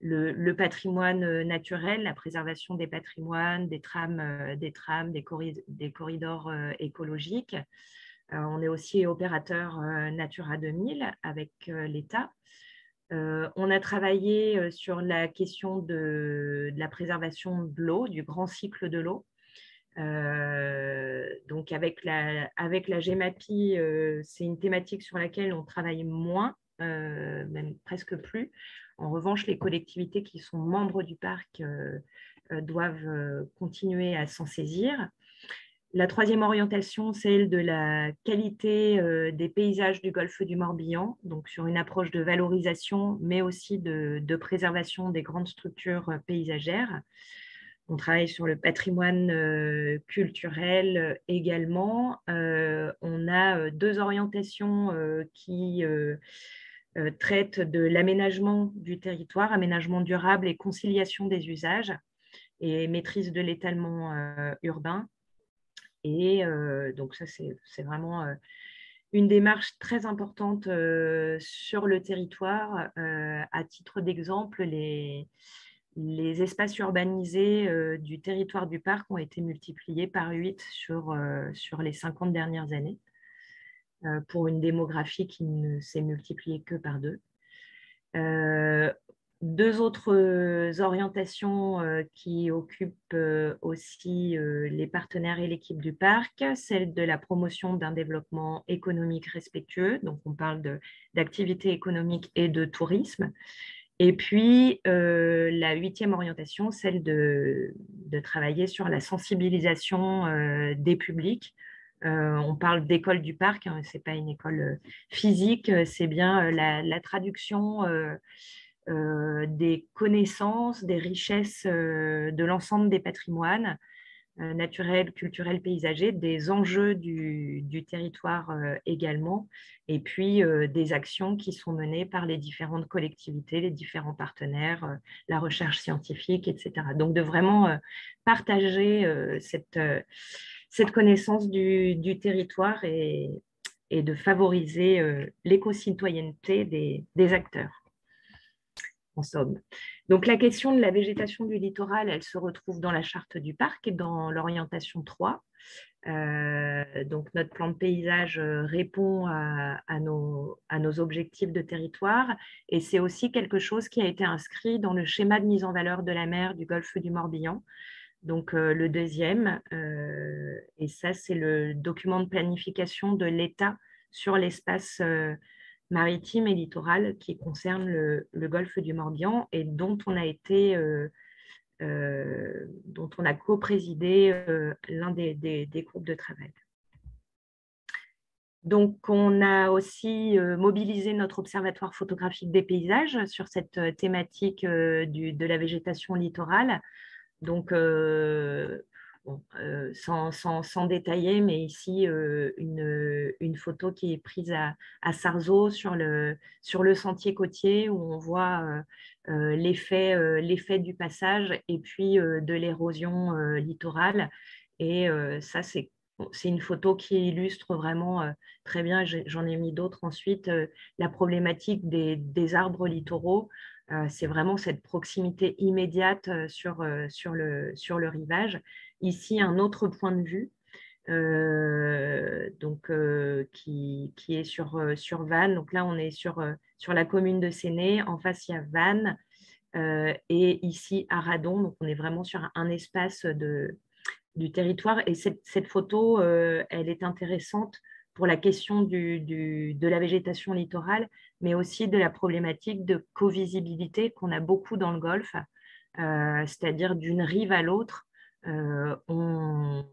le, patrimoine naturel, la préservation des patrimoines, des trams, des, trams, des, des corridors écologiques. on est aussi opérateur Natura 2000 avec l'État. on a travaillé sur la question de la préservation de l'eau, du grand cycle de l'eau. Euh, donc avec la, avec la GEMAPI, euh, c'est une thématique sur laquelle on travaille moins, euh, même presque plus. En revanche, les collectivités qui sont membres du parc doivent continuer à s'en saisir. La troisième orientation, celle de la qualité des paysages du golfe du Morbihan, donc sur une approche de valorisation, mais aussi de préservation des grandes structures paysagères. On travaille sur le patrimoine euh, culturel euh, également. Euh, on a deux orientations qui traitent de l'aménagement du territoire, aménagement durable et conciliation des usages et maîtrise de l'étalement urbain. Et donc ça, c'est vraiment une démarche très importante sur le territoire. à titre d'exemple, les, les espaces urbanisés euh, du territoire du parc ont été multipliés par 8 sur, euh, sur les 50 dernières années, euh, pour une démographie qui ne s'est multipliée que par deux. deux autres orientations qui occupent aussi les partenaires et l'équipe du parc, celle de la promotion d'un développement économique respectueux, donc on parle d'activité économique et de tourisme, et puis, euh, la huitième orientation, celle de, travailler sur la sensibilisation euh, des publics. Euh, on parle d'école du parc, hein, ce n'est pas une école physique, c'est bien la, traduction des connaissances, des richesses de l'ensemble des patrimoines euh, naturels, culturels, paysagers, des enjeux du, territoire euh, également, et puis euh, des actions qui sont menées par les différentes collectivités, les différents partenaires, la recherche scientifique, etc. Donc de vraiment partager cette, connaissance du, territoire et, de favoriser l'éco-citoyenneté des acteurs, Donc la question de la végétation du littoral, elle se retrouve dans la charte du parc et dans l'orientation 3. Euh, donc notre plan de paysage euh, répond à, nos, objectifs de territoire et c'est aussi quelque chose qui a été inscrit dans le schéma de mise en valeur de la mer du golfe du Morbihan. Donc euh, le deuxième, et ça c'est le document de planification de l'État sur l'espace maritime et littorale qui concerne le, golfe du Morbihan et dont on a été, euh, euh, dont on a co-présidé euh, l'un des, des, groupes de travail. Donc, on a aussi mobilisé notre observatoire photographique des paysages sur cette thématique du, de la végétation littorale. Donc, euh, sans, détailler, mais ici, euh, une, photo qui est prise à, Sarzeau sur le, sentier côtier où on voit euh, l'effet du passage et puis de l'érosion littorale. Et ça, c'est une photo qui illustre vraiment très bien, j'en ai mis d'autres ensuite, la problématique des, arbres littoraux. c'est vraiment cette proximité immédiate sur le rivage. Ici, un autre point de vue. donc, qui, qui, est sur, sur Vannes. Donc là, on est sur, sur la commune de Séné. En face, il y a Vannes. et ici, Aradon. Donc, on est vraiment sur un espace de, du territoire. Et cette, photo, euh, elle est intéressante pour la question de la végétation littorale, mais aussi de la problématique de co-visibilité qu'on a beaucoup dans le golfe, euh, c'est-à-dire d'une rive à l'autre, euh, on,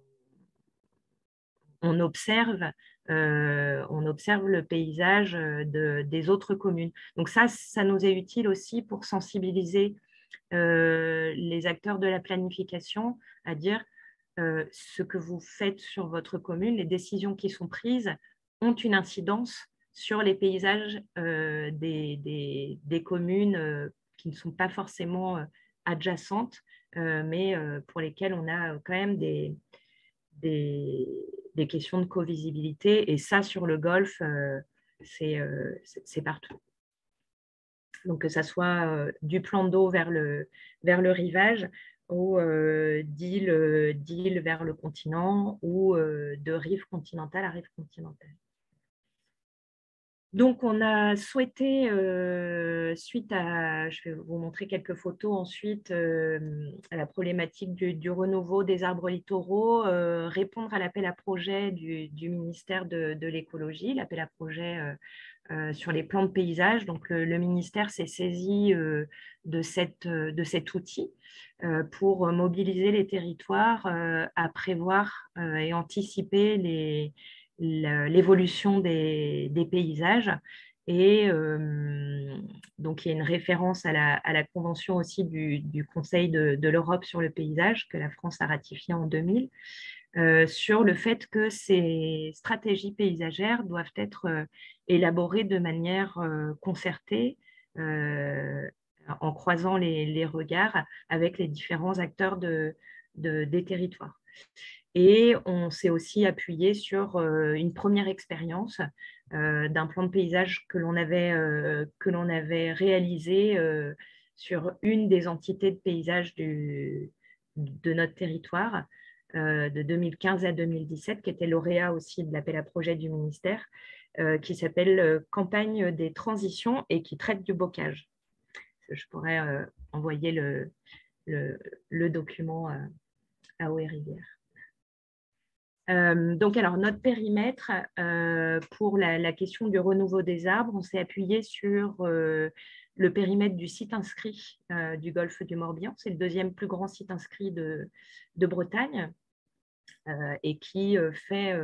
observe, on observe le paysage des autres communes. Donc ça, ça nous est utile aussi pour sensibiliser les acteurs de la planification à dire euh, ce que vous faites sur votre commune, les décisions qui sont prises ont une incidence sur les paysages euh, des, communes euh, qui ne sont pas forcément adjacentes, mais pour lesquelles on a quand même des, des, questions de co-visibilité. Et ça, sur le golfe, c'est partout. Donc, que ça soit du plan d'eau vers le, vers le rivage, ou euh, d'île vers le continent ou euh, de rive continentale à rive continentale. Donc, on a souhaité, euh, suite à, je vais vous montrer quelques photos ensuite, à la problématique du, renouveau des arbres littoraux, répondre à l'appel à projet du, ministère de, l'écologie, l'appel à projet sur les plans de paysage. Donc, le ministère s'est saisi de, cet outil euh, pour mobiliser les territoires euh, à prévoir euh, et anticiper l'évolution des, paysages. Et donc, il y a une référence à la, convention aussi du, Conseil de, l'Europe sur le paysage que la France a ratifiée en 2000, sur le fait que ces stratégies paysagères doivent être élaborées de manière concertée, en croisant les, regards avec les différents acteurs de, des territoires. Et on s'est aussi appuyé sur euh, une première expérience euh, d'un plan de paysage que l'on avait, euh, avait, réalisé sur une des entités de paysage de notre territoire de 2015 à 2017, qui était lauréat aussi de l'appel à projet du ministère, qui s'appelle Campagne des transitions et qui traite du bocage je pourrais envoyer le, document à OE Rivière. Euh, donc, alors, notre périmètre pour la, question du renouveau des arbres, on s'est appuyé sur le périmètre du site inscrit du golfe du Morbihan. C'est le deuxième plus grand site inscrit de, Bretagne et qui fait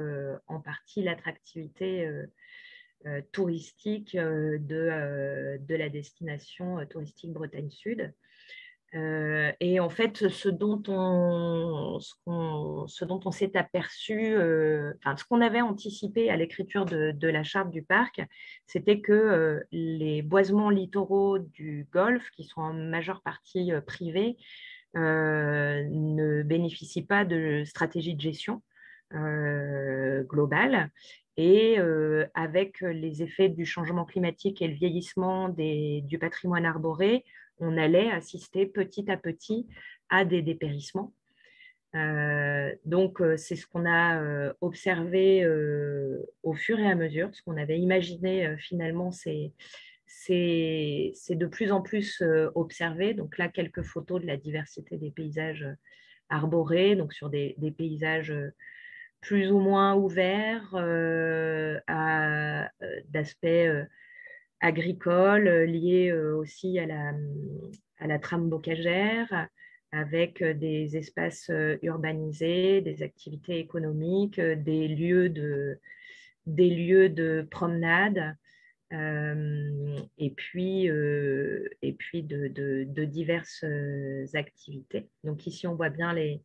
en partie l'attractivité euh, touristique euh, de, euh, de, la destination touristique Bretagne Sud. Et en fait, ce dont on, ce, dont on s'est aperçu, enfin, ce qu'on avait anticipé à l'écriture de, la charte du parc, c'était que les boisements littoraux du Golfe, qui sont en majeure partie privés, ne bénéficient pas de stratégie de gestion globale. Et euh, avec les effets du changement climatique et le vieillissement du patrimoine arboré, on allait assister petit à petit à des dépérissements. Euh, donc, euh, c'est ce qu'on a observé au fur et à mesure, ce qu'on avait imaginé finalement, c'est de plus en plus observé. Donc là, quelques photos de la diversité des paysages arborés, donc sur des, des paysages plus ou moins ouvert euh, à euh, d'aspects euh, agricoles liés aussi à la, à trame bocagère, avec des espaces urbanisés, des activités économiques, des lieux de, promenade, et puis, et puis de, de, de, diverses activités. Donc ici, on voit bien les,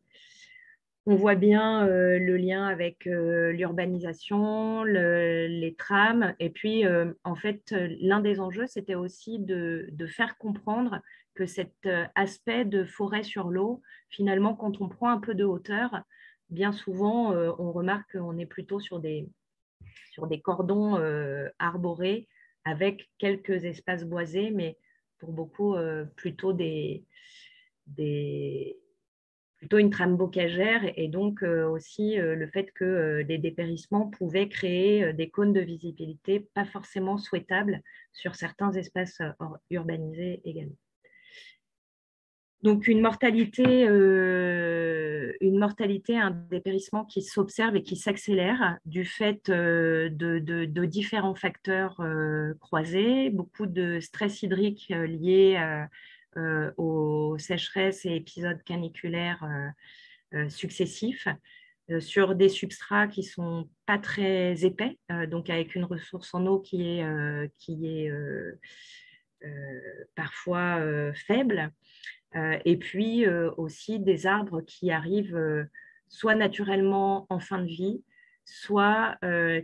on voit bien euh, le lien avec euh, l'urbanisation, les trams. Et puis, euh, en fait, l'un des enjeux, c'était aussi de, faire comprendre que cet aspect de forêt sur l'eau, finalement, quand on prend un peu de hauteur, bien souvent, on remarque qu'on est plutôt sur des, sur des cordons arborés avec quelques espaces boisés, mais pour beaucoup plutôt des, des, plutôt une trame bocagère et donc euh, aussi euh, le fait que euh, les dépérissements pouvaient créer des cônes de visibilité pas forcément souhaitables sur certains espaces urbanisés également. Donc une mortalité, une mortalité, un dépérissement qui s'observe et qui s'accélère du fait de, différents facteurs croisés, beaucoup de stress hydrique lié à euh, aux sécheresses et épisodes caniculaires euh, euh, successifs sur des substrats qui sont pas très épais, donc avec une ressource en eau qui est, qui est parfois faible, et puis aussi des arbres qui arrivent soit naturellement en fin de vie, soit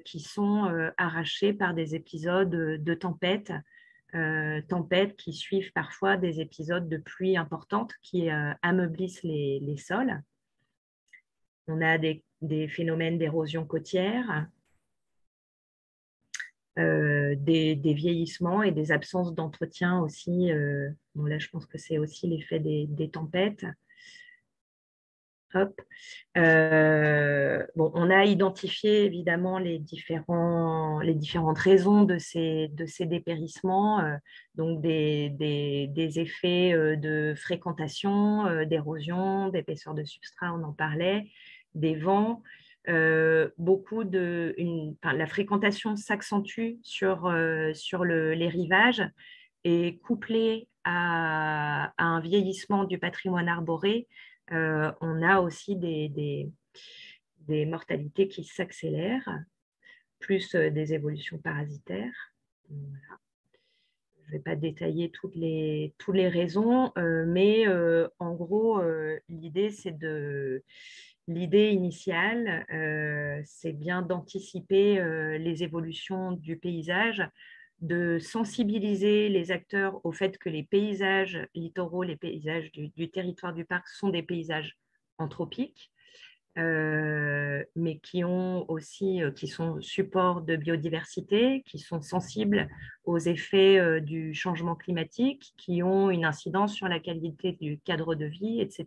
qui sont arrachés par des épisodes de tempête euh, tempêtes qui suivent parfois des épisodes de pluie importantes qui euh, ameublissent les, sols. On a des, phénomènes d'érosion côtière, euh, des, vieillissements et des absences d'entretien aussi. là, je pense que c'est aussi l'effet des, tempêtes. Euh, bon, on a identifié évidemment les, différentes raisons de ces, dépérissements, euh, donc des, effets euh, de fréquentation, d'érosion, d'épaisseur de substrat, on en parlait, des vents. beaucoup de la fréquentation s'accentue sur, sur le, les rivages et couplée à, un vieillissement du patrimoine arboré, euh, on a aussi des, mortalités qui s'accélèrent, plus euh, des évolutions parasitaires. Je ne vais pas détailler toutes les, raisons, euh, mais en gros, l'idée, c'est de... L'idée initiale, c'est bien d'anticiper les évolutions du paysage de sensibiliser les acteurs au fait que les paysages littoraux, les paysages du, territoire du parc sont des paysages anthropiques, euh, mais qui ont aussi, euh, qui sont support de biodiversité, qui sont sensibles aux effets euh, du changement climatique, qui ont une incidence sur la qualité du cadre de vie, etc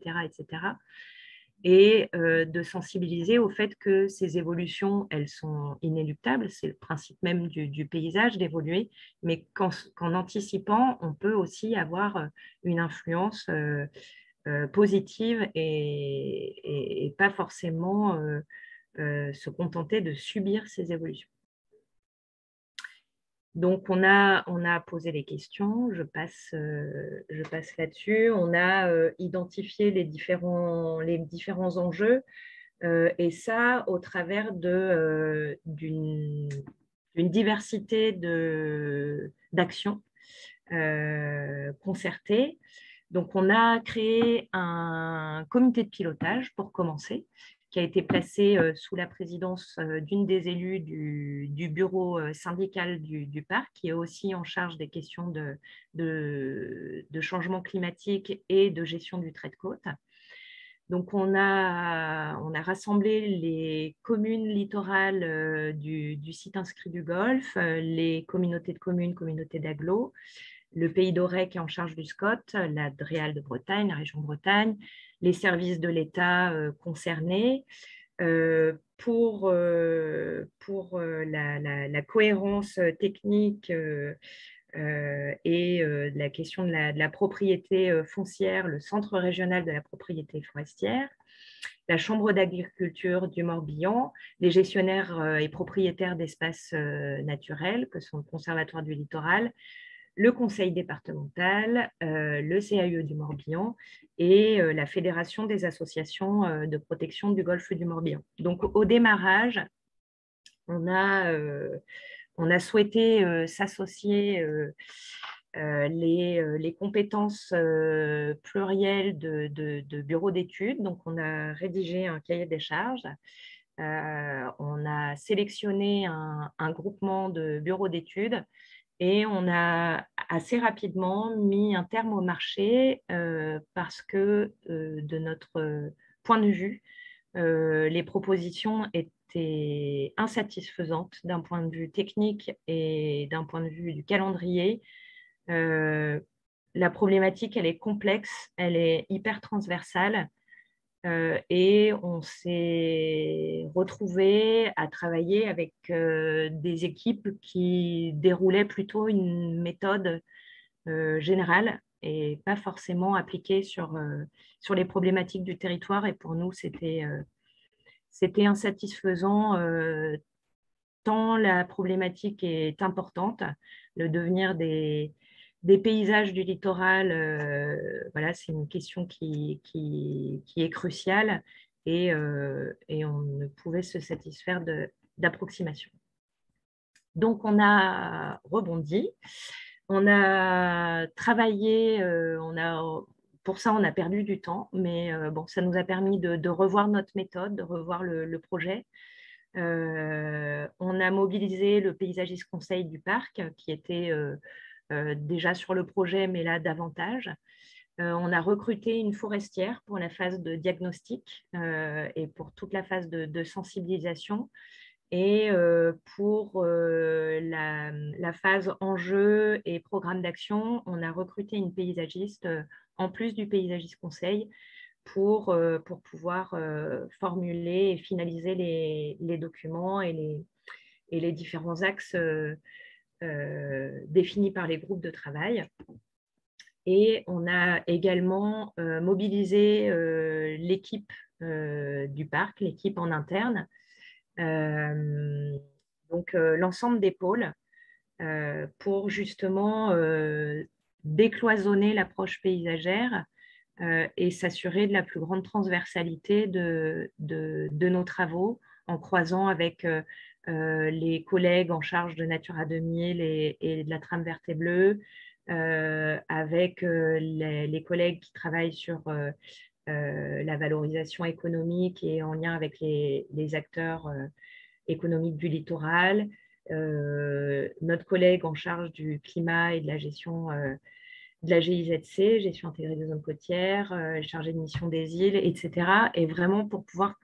et euh, de sensibiliser au fait que ces évolutions, elles sont inéluctables, c'est le principe même du, paysage d'évoluer, mais qu'en anticipant, on peut aussi avoir euh, une influence euh, positive et, pas forcément se contenter de subir ces évolutions. Donc, on a, posé les questions, je passe, euh, je passe là-dessus. On a euh, identifié les différents, les différents enjeux, euh, et ça au travers d'une diversité d'actions concertées. Donc, on a créé un comité de pilotage pour commencer, qui a été placé euh, sous la présidence euh, d'une des élues du, bureau euh, syndical du, parc, qui est aussi en charge des questions de, changement climatique et de gestion du trait de côte. Donc, on a, on a rassemblé les communes littorales du, site inscrit du Golfe, les communautés de communes, communautés d'agglos, le pays d'Auray qui est en charge du SCOT, la DREAL de Bretagne, la région Bretagne, les services de l'État euh, concernés. Euh, pour, euh, pour la, cohérence technique et la question de la, propriété foncière, le Centre régional de la propriété forestière, la Chambre d'agriculture du Morbihan, les gestionnaires et propriétaires d'espaces naturels, que sont le Conservatoire du littoral, le conseil départemental, euh, le CAE du Morbihan et euh, la Fédération des associations euh, de protection du golfe du Morbihan. Donc au démarrage, on a, souhaité s'associer les, compétences plurielles de, bureaux d'études. Donc on a rédigé un cahier des charges. on a sélectionné un groupement de bureaux d'études et on a assez rapidement mis un terme au marché euh, parce que, euh, de notre point de vue, les propositions étaient insatisfaisantes d'un point de vue technique et d'un point de vue du calendrier. la problématique, elle est complexe, elle est hyper transversale. Euh, et on s'est retrouvé à travailler avec euh, des équipes qui déroulaient plutôt une méthode euh, générale et pas forcément appliquée sur, sur les problématiques du territoire. Et pour nous, c'était c'était insatisfaisant tant la problématique est importante, le devenir des, des paysages du littoral, euh, voilà, c'est une question qui, qui, est cruciale et, euh, et, on ne pouvait se satisfaire d'approximation. Donc, on a rebondi, on a travaillé, euh, on a, pour ça, on a perdu du temps, mais bon, ça nous a permis de, revoir notre méthode, de revoir le, projet. on a mobilisé le paysagiste conseil du parc, qui était déjà sur le projet, mais là davantage. Euh, on a recruté une forestière pour la phase de diagnostic euh, et pour toute la phase de, sensibilisation. Et pour la, phase enjeu et programme d'action, on a recruté une paysagiste en plus du paysagiste conseil pour, pour pouvoir formuler et finaliser les, documents et les, et les différents axes euh, définis par les groupes de travail. Et on a également euh, mobilisé euh, l'équipe du parc, l'équipe en interne, donc l'ensemble des pôles, pour justement décloisonner l'approche paysagère et s'assurer de la plus grande transversalité de, nos travaux en croisant avec les collègues en charge de Natura 2000 et, et de la trame verte et bleue, euh, avec euh, les, collègues qui travaillent sur la valorisation économique et en lien avec les, acteurs économiques du littoral, notre collègue en charge du climat et de la gestion de la GIZC, gestion intégrée des zones côtières, chargé de mission des îles, etc. Et vraiment pour pouvoir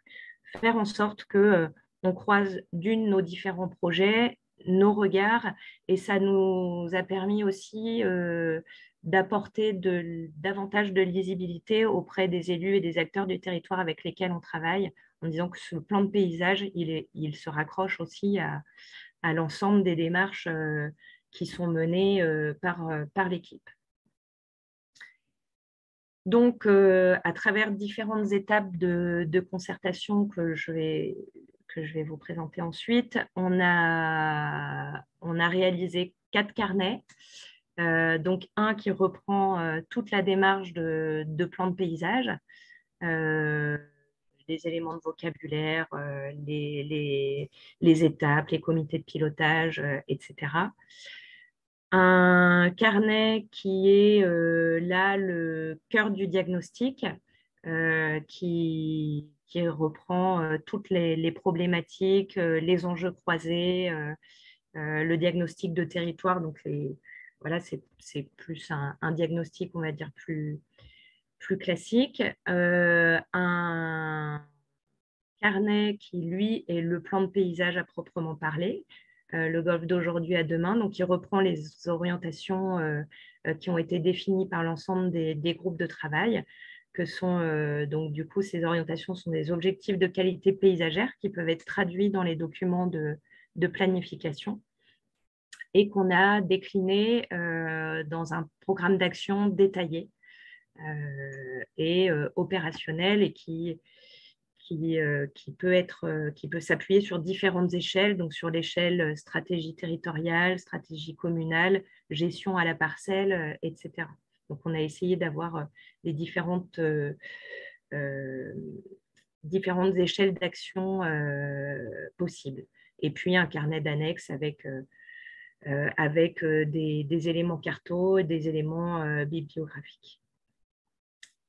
faire en sorte que on croise d'une nos différents projets, nos regards, et ça nous a permis aussi euh, d'apporter davantage de lisibilité auprès des élus et des acteurs du territoire avec lesquels on travaille, en disant que ce plan de paysage, il, se raccroche aussi à, l'ensemble des démarches euh, qui sont menées euh, par, l'équipe. Donc, à travers différentes étapes de, concertation que je vais que je vais vous présenter ensuite, on a, on a réalisé quatre carnets. Euh, donc un qui reprend euh, toute la démarche de, plan de paysage, euh, les éléments de vocabulaire, les, les, les, étapes, les comités de pilotage, etc. Un carnet qui est là le cœur du diagnostic, qui, qui reprend euh, toutes les, problématiques, euh, les enjeux croisés, euh, le diagnostic de territoire. Donc, c'est plus un, diagnostic, on va dire, plus, plus classique. un carnet qui, lui, est le plan de paysage à proprement parler, le golf d'aujourd'hui à demain, donc il reprend les orientations qui ont été définies par l'ensemble des, groupes de travail que sont euh, donc du coup ces orientations sont des objectifs de qualité paysagère qui peuvent être traduits dans les documents de, planification et qu'on a décliné euh, dans un programme d'action détaillé euh, et opérationnel et qui, qui, qui peut être qui peut s'appuyer sur différentes échelles, donc sur l'échelle stratégie territoriale, stratégie communale, gestion à la parcelle, etc. Donc, on a essayé d'avoir euh, les différentes, euh, euh, différentes échelles d'action possibles. Et puis, un carnet d'annexes avec, des, éléments carto et des éléments bibliographiques.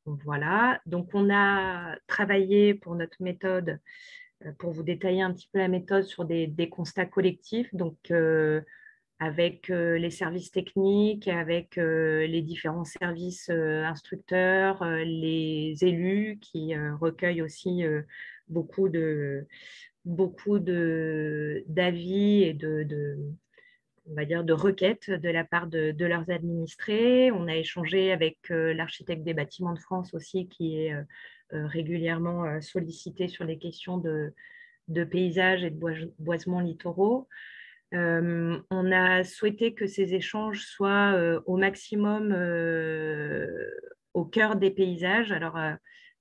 Voilà, donc on a travaillé pour notre méthode, pour vous détailler un petit peu la méthode sur des, des constats collectifs. Donc, avec euh, les services techniques, avec euh, les différents services euh, instructeurs, les élus qui recueillent aussi beaucoup de beaucoup d'avis et de, on va dire, de requêtes de la part de, leurs administrés. On a échangé avec l'architecte des bâtiments de France aussi, qui est régulièrement sollicité sur les questions de, de paysage et de boisement littoraux. Euh, on a souhaité que ces échanges soient euh, au maximum euh, au cœur des paysages. Alors,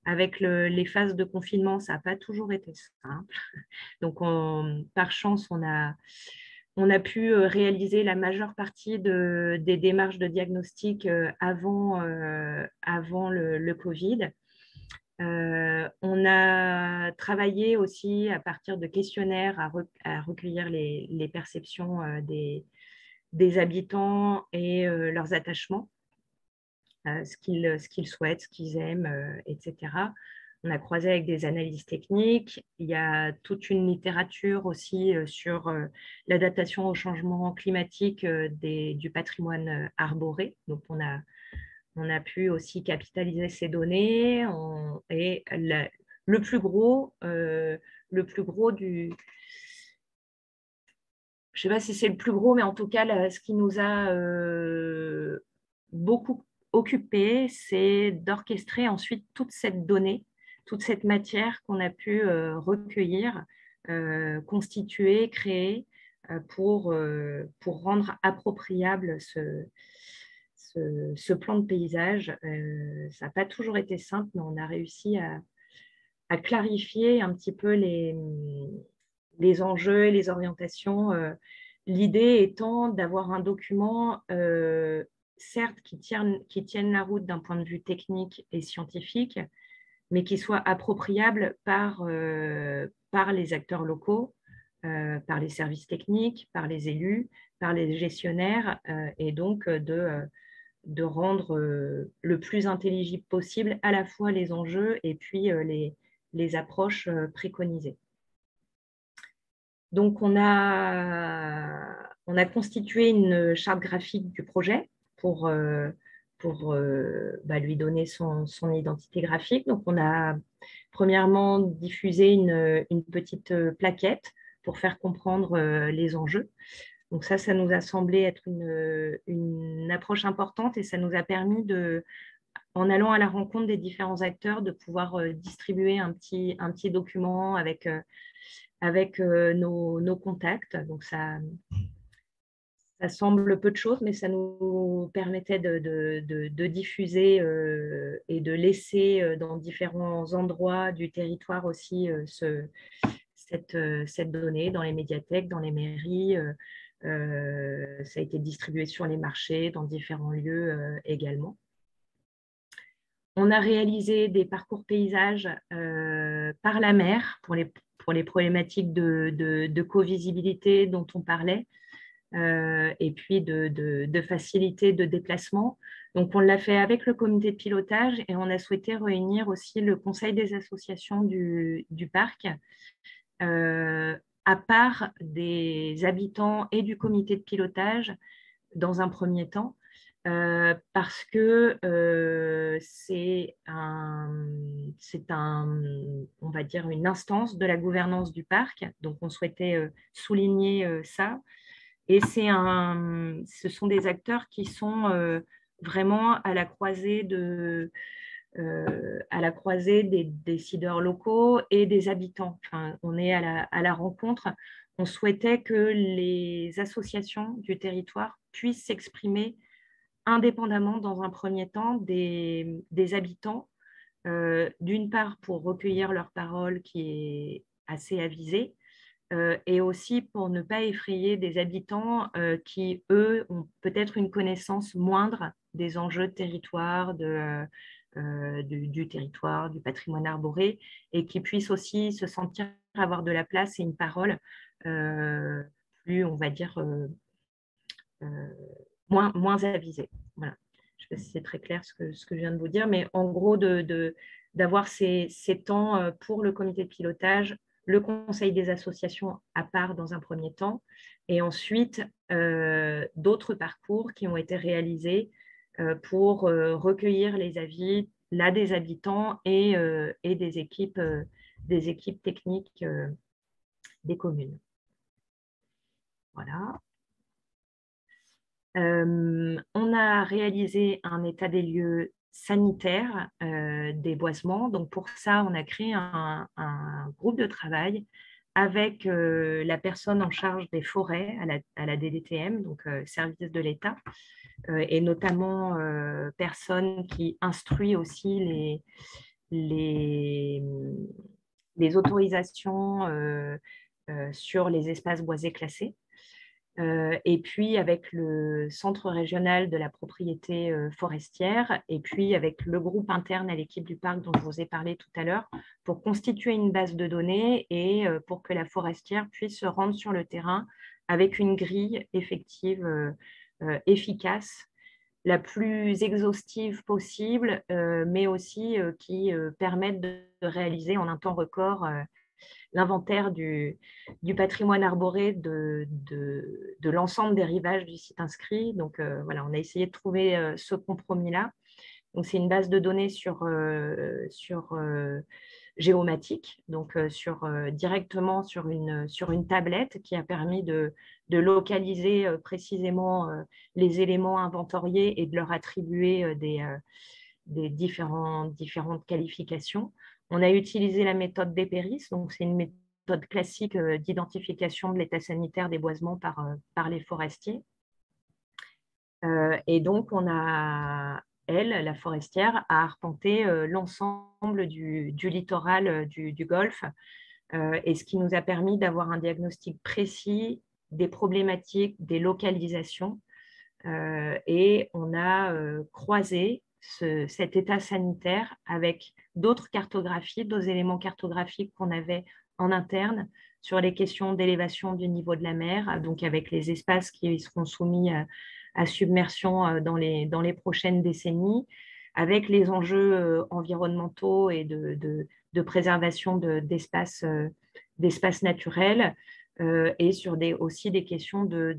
avec les phases de confinement, ça n'a pas toujours été simple. <laughs> Donc, par chance, on a, pu réaliser la majeure partie de, des démarches de diagnostic avant, le Covid. Euh, on a travaillé aussi à partir de questionnaires à, recueillir les, perceptions euh, des, habitants et euh, leurs attachements, ce qu'ils souhaitent, ce qu'ils aiment, etc. On a croisé avec des analyses techniques. Il y a toute une littérature aussi sur l'adaptation au changement climatique du patrimoine arboré. Donc, on a on a pu aussi capitaliser ces données et le plus gros, euh, le plus gros du, je ne sais pas si c'est le plus gros, mais en tout cas, ce qui nous a euh, beaucoup occupé, c'est d'orchestrer ensuite toute cette donnée, toute cette matière qu'on a pu euh, recueillir, constituer, créer pour, pour rendre appropriable ce, ce, plan de paysage. Euh, ça n'a pas toujours été simple, mais on a réussi à, clarifier un petit peu les, enjeux et les orientations. Euh, l'idée étant d'avoir un document, euh, certes, qui tienne, la route d'un point de vue technique et scientifique, mais qui soit appropriable par les acteurs locaux, par les services techniques, par les élus, par les gestionnaires, et donc de de rendre euh, le plus intelligible possible à la fois les enjeux et puis euh, les, approches euh, préconisées. Donc, on a, on a constitué une charte graphique du projet pour, bah, lui donner son, identité graphique. Donc, on a premièrement diffusé une petite plaquette pour faire comprendre les enjeux. Donc ça, ça nous a semblé être une, approche importante et ça nous a permis de, en allant à la rencontre des différents acteurs, de pouvoir euh, distribuer un petit, un petit document avec, euh, avec euh, nos, contacts. Donc ça, ça semble peu de choses, mais ça nous permettait de, diffuser et de laisser dans différents endroits du territoire aussi ce, cette, cette, donnée, dans les médiathèques, dans les mairies, euh, ça a été distribué sur les marchés, dans différents lieux euh, également. On a réalisé des parcours paysages euh, par la mer pour les, problématiques de, de, co-visibilité dont on parlait, et puis de, facilité de déplacement. Donc, on l'a fait avec le comité de pilotage et on a souhaité réunir aussi le conseil des associations du parc à part des habitants et du comité de pilotage dans un premier temps, euh, parce que euh, c'est un, un, on va dire, une instance de la gouvernance du parc. Donc, on souhaitait euh, souligner ça. Et un, ce sont des acteurs qui sont vraiment à la croisée de, euh, à la croisée des décideurs locaux et des habitants. on est à la, rencontre. On souhaitait que les associations du territoire puissent s'exprimer indépendamment dans un premier temps des, habitants, euh, d'une part pour recueillir leur parole qui est assez avisée, euh, et aussi pour ne pas effrayer des habitants qui, eux, ont peut-être une connaissance moindre des enjeux de territoire, de, euh, du, territoire, du patrimoine arboré, et qui puissent aussi se sentir avoir de la place et une parole euh, plus, on va dire, euh, moins, moins avisée. Voilà. Je ne sais pas si c'est très clair ce que, ce que je viens de vous dire, mais en gros, d'avoir de, ces, ces temps pour le comité de pilotage, le conseil des associations à part dans un premier temps, et ensuite d'autres parcours qui ont été réalisés pour euh, recueillir les avis là des habitants et, euh, et des équipes des équipes techniques des communes. Voilà. on a réalisé un état des lieux sanitaire des boisements. Donc pour ça, on a créé un, groupe de travail avec la personne en charge des forêts à la, DDTM, donc service de l'État, et notamment personne qui instruit aussi les autorisations sur les espaces boisés classés. Euh, et puis avec le Centre régional de la propriété euh, forestière, et puis avec le groupe interne à l'équipe du parc dont je vous ai parlé tout à l'heure, pour constituer une base de données et euh, pour que la forestière puisse se rendre sur le terrain avec une grille effective efficace, la plus exhaustive possible, mais aussi qui permette de réaliser en un temps record l'inventaire du, patrimoine arboré de, l'ensemble des rivages du site inscrit. Donc euh, voilà, on a essayé de trouver euh, ce compromis-là. Donc c'est une base de données sur, euh, sur géomatique, donc sur, directement sur une, sur une tablette qui a permis de, localiser précisément les éléments inventoriés et de leur attribuer des, des différentes qualifications. On a utilisé la méthode d'Epéris, donc c'est une méthode classique euh, d'identification de l'état sanitaire des boisements par, euh, les forestiers. Euh, et donc, on a, elle, la forestière, a arpenté l'ensemble du, littoral du, Golfe, et ce qui nous a permis d'avoir un diagnostic précis des problématiques, des localisations. et on a croisé cet état sanitaire avec d'autres cartographies, d'autres éléments cartographiques qu'on avait en interne sur les questions d'élévation du niveau de la mer, donc avec les espaces qui seront soumis à, submersion euh, dans les, dans les prochaines décennies, avec les enjeux euh, environnementaux et de, de, préservation d'espaces naturels, euh, et sur des, aussi des questions de,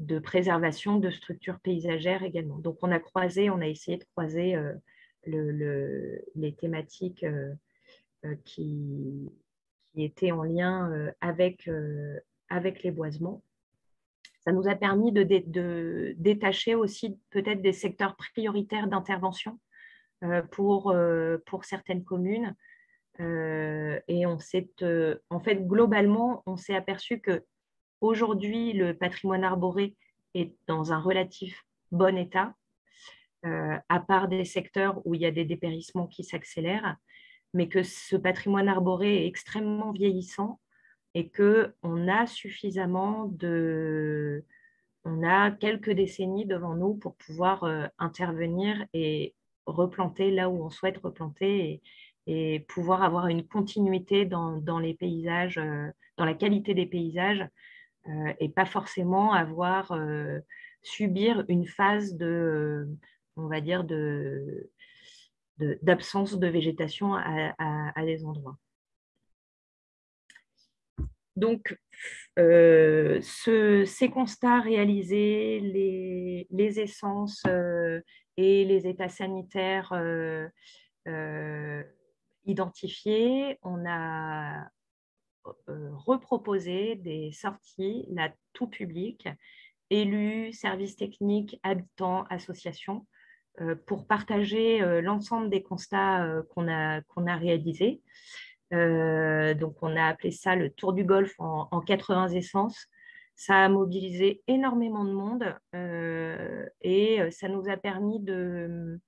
de préservation de structures paysagères également. Donc, on a croisé, on a essayé de croiser euh, le, les thématiques euh, euh, qui, étaient en lien avec, avec les boisements. Ça nous a permis de, détacher aussi peut-être des secteurs prioritaires d'intervention pour, pour certaines communes. et on s'est, en fait, globalement, on s'est aperçu que Aujourd'hui, le patrimoine arboré est dans un relatif bon état, euh, à part des secteurs où il y a des dépérissements qui s'accélèrent, mais que ce patrimoine arboré est extrêmement vieillissant et qu'on a suffisamment de... On a quelques décennies devant nous pour pouvoir euh, intervenir et replanter là où on souhaite replanter et, pouvoir avoir une continuité dans, les paysages, euh, dans la qualité des paysages euh, et pas forcément avoir euh, subir une phase de, on va dire, de, d'absence de, végétation à, des endroits. Donc, euh, ces constats réalisés, les, essences et les états sanitaires identifiés, on a euh, reproposer des sorties, là, tout public, élus, services techniques, habitants, associations, euh, pour partager euh, l'ensemble des constats qu'on a, qu'on a réalisés. donc, on a appelé ça le Tour du Golfe en, en 80 essences. Ça a mobilisé énormément de monde et ça nous a permis de,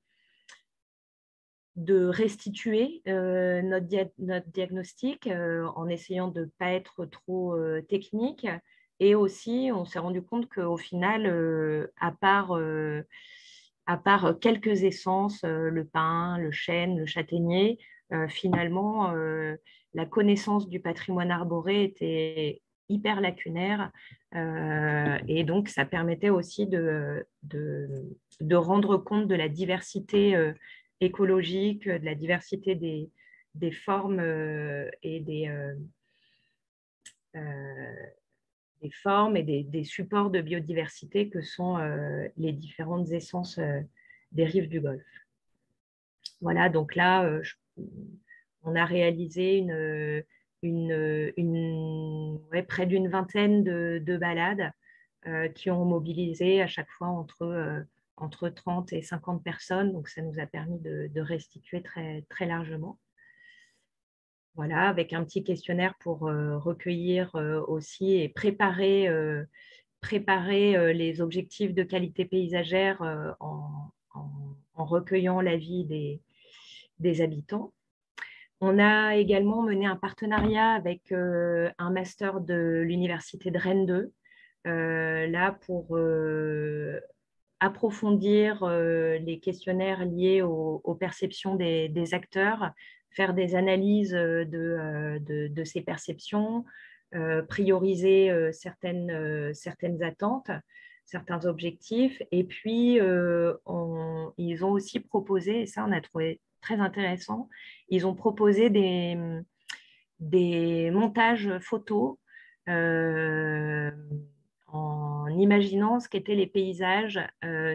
de restituer euh, notre, notre, diagnostic euh, en essayant de ne pas être trop euh, technique. Et aussi, on s'est rendu compte qu'au final, à, part, à part quelques essences, le pin, le chêne, le châtaignier, finalement, la connaissance du patrimoine arboré était hyper lacunaire. et donc, ça permettait aussi de, rendre compte de la diversité écologique, de la diversité des, formes euh, et des, euh, euh, des formes et des, supports de biodiversité que sont les différentes essences des rives du Golfe. Voilà, donc là, on a réalisé près d'une vingtaine de, balades qui ont mobilisé à chaque fois entre, entre 30 et 50 personnes. Donc, ça nous a permis de, restituer très largement. Voilà, avec un petit questionnaire pour recueillir aussi et préparer préparer les objectifs de qualité paysagère en, recueillant l'avis des, des, habitants. On a également mené un partenariat avec un master de l'Université de Rennes 2, là pour approfondir les questionnaires liés aux, perceptions des, acteurs, faire des analyses de, de, de ces perceptions, euh, prioriser euh, certaines, euh, certaines attentes, certains objectifs. Et puis, ils ont aussi proposé, et ça on a trouvé très intéressant, ils ont proposé des, des montages photos en imaginant ce qu'étaient les paysages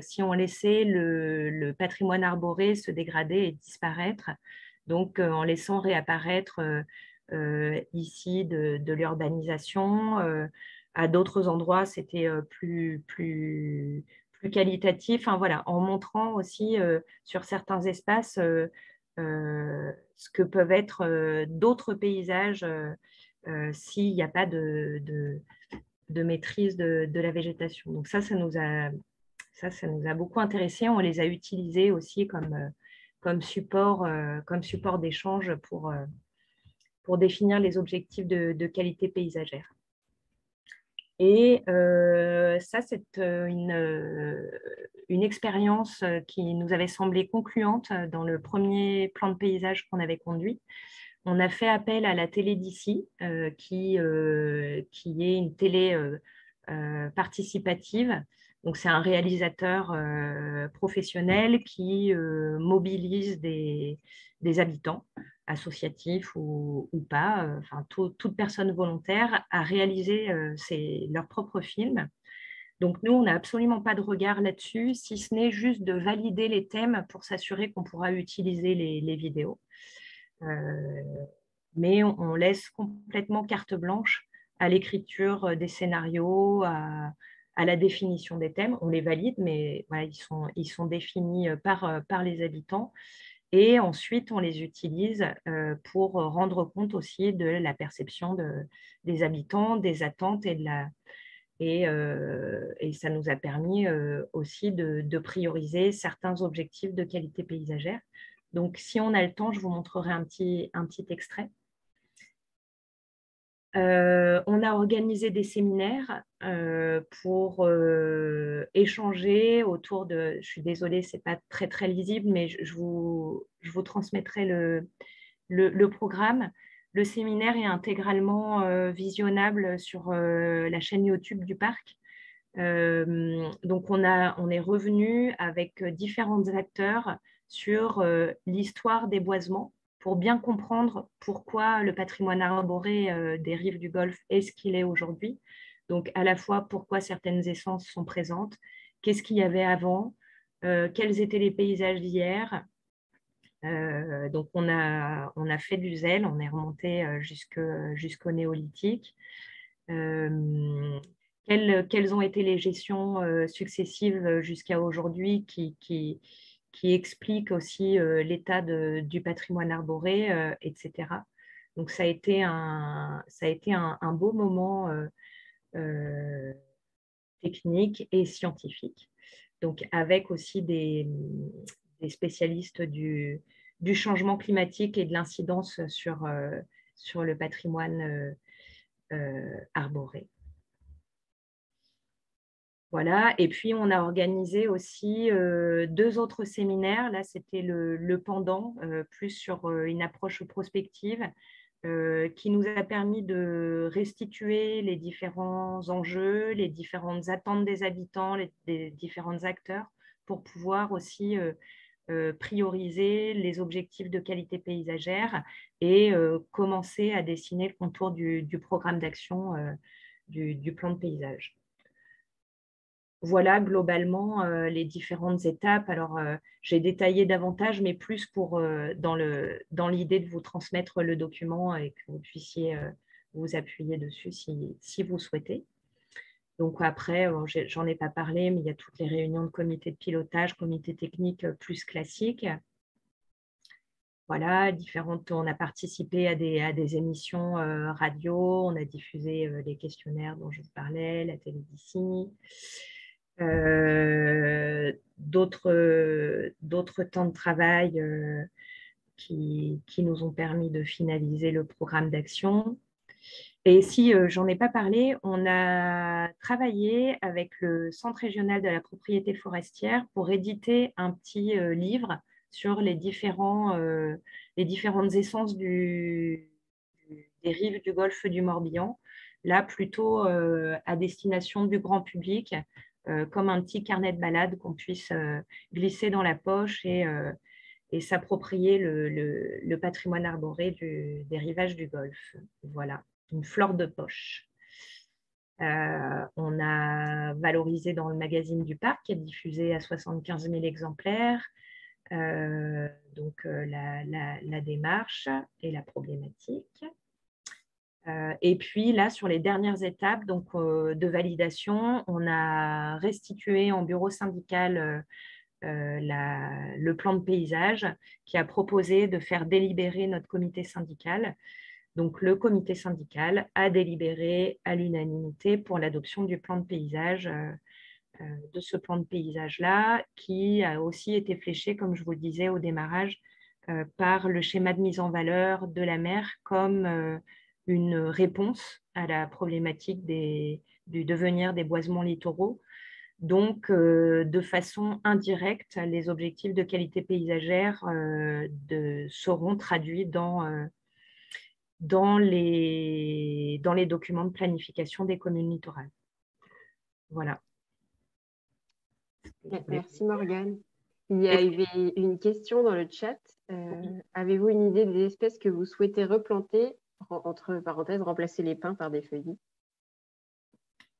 si on laissait le, patrimoine arboré se dégrader et disparaître. Donc, en laissant réapparaître euh, ici de, l'urbanisation. Euh, à d'autres endroits, c'était euh, plus, plus, plus qualitatif. Voilà, en montrant aussi sur certains espaces ce que peuvent être d'autres paysages s'il n'y a pas de, de, maîtrise de, la végétation. Donc ça, ça nous a, ça, ça nous a beaucoup intéressé. On les a utilisés aussi comme, comme support, comme support d'échange pour, pour définir les objectifs de, qualité paysagère. Et euh, ça, c'est euh, une, euh, une expérience qui nous avait semblé concluante dans le premier plan de paysage qu'on avait conduit. On a fait appel à la télé d'ici, qui, qui est une télé participative. Donc, c'est un réalisateur professionnel qui mobilise des, habitants associatifs ou, pas, euh, toute personne volontaire à réaliser euh, leur propre film. Donc nous, on n'a absolument pas de regard là-dessus, si ce n'est juste de valider les thèmes pour s'assurer qu'on pourra utiliser les, vidéos. Euh, mais on, laisse complètement carte blanche à l'écriture des scénarios, à, la définition des thèmes. On les valide, mais ils, sont, ils sont définis par, par les habitants. Et ensuite, on les utilise euh, pour rendre compte aussi de la perception des habitants, des attentes et de la, et, euh, ça nous a permis euh, aussi de, prioriser certains objectifs de qualité paysagère. Donc, si on a le temps, je vous montrerai un petit, un petit extrait. Euh, on a organisé des séminaires euh, pour euh, échanger autour de. Je suis désolée, c'est pas très très lisible, mais je, vous, transmettrai le, programme. Le séminaire est intégralement visionnable sur la chaîne YouTube du parc. donc on est revenu avec différents acteurs sur l'histoire des boisements pour bien comprendre pourquoi le patrimoine arboré euh, des rives du Golfe est ce qu'il est aujourd'hui. Donc, à la fois pourquoi certaines essences sont présentes, qu'est-ce qu'il y avait avant, euh, quels étaient les paysages d'hier. Euh, donc, on a, on a fait du zèle, on est remonté jusqu'au néolithique. Quelles, quelles, ont été les gestions successives jusqu'à aujourd'hui qui, qui, qui explique aussi euh, l'état du patrimoine arboré, euh, etc. Donc ça a été un, beau moment euh, technique et scientifique. Donc avec aussi des, spécialistes du, changement climatique et de l'incidence sur le patrimoine arboré. Voilà. Et puis, on a organisé aussi euh, deux autres séminaires. Là, c'était le, pendant, euh, plus sur euh, une approche prospective, qui nous a permis de restituer les différents enjeux, les différentes attentes des habitants, les, des différents acteurs, pour pouvoir aussi prioriser les objectifs de qualité paysagère et commencer à dessiner le contour du, programme d'action du plan de paysage. Voilà globalement les différentes étapes. Alors, j'ai détaillé davantage, mais plus pour dans l'idée de vous transmettre le document et que vous puissiez vous appuyer dessus si, vous souhaitez. Donc après, j'en ai pas parlé, mais il y a toutes les réunions de comité de pilotage, comité technique plus classique. Voilà, différentes, on a participé à des, émissions radio, on a diffusé les questionnaires dont je vous parlais, la télévision. Euh, d'autres temps de travail euh, qui, qui, nous ont permis de finaliser le programme d'action. Et si euh, j'en ai pas parlé, on a travaillé avec le Centre régional de la propriété forestière pour éditer un petit livre sur les, différents, les différentes essences des rives du golfe du Morbihan, là plutôt à destination du grand public, comme un petit carnet de balade qu'on puisse euh, glisser dans la poche et, euh, s'approprier le, patrimoine arboré des rivages du Golfe. Voilà, une flore de poche. on a valorisé dans le magazine du parc qui est diffusé à 75 000 exemplaires. donc la, démarche et la problématique. Euh, et puis là, sur les dernières étapes donc, euh, de validation, on a restitué en bureau syndical euh, le plan de paysage qui a proposé de faire délibérer notre comité syndical. Donc le comité syndical a délibéré à l'unanimité pour l'adoption du plan de paysage, de ce plan de paysage-là, qui a aussi été fléché, comme je vous le disais au démarrage, par le schéma de mise en valeur de la mer comme une réponse à la problématique du devenir des boisements littoraux. Donc, euh, de façon indirecte, les objectifs de qualité paysagère euh, seront traduits dans, euh, dans, les, dans les documents de planification des communes littorales. Voilà. Merci Morgane. Il y avait une question dans le chat. Avez-vous une idée des espèces que vous souhaitez replanter entre parenthèses, remplacer les pins par des feuillis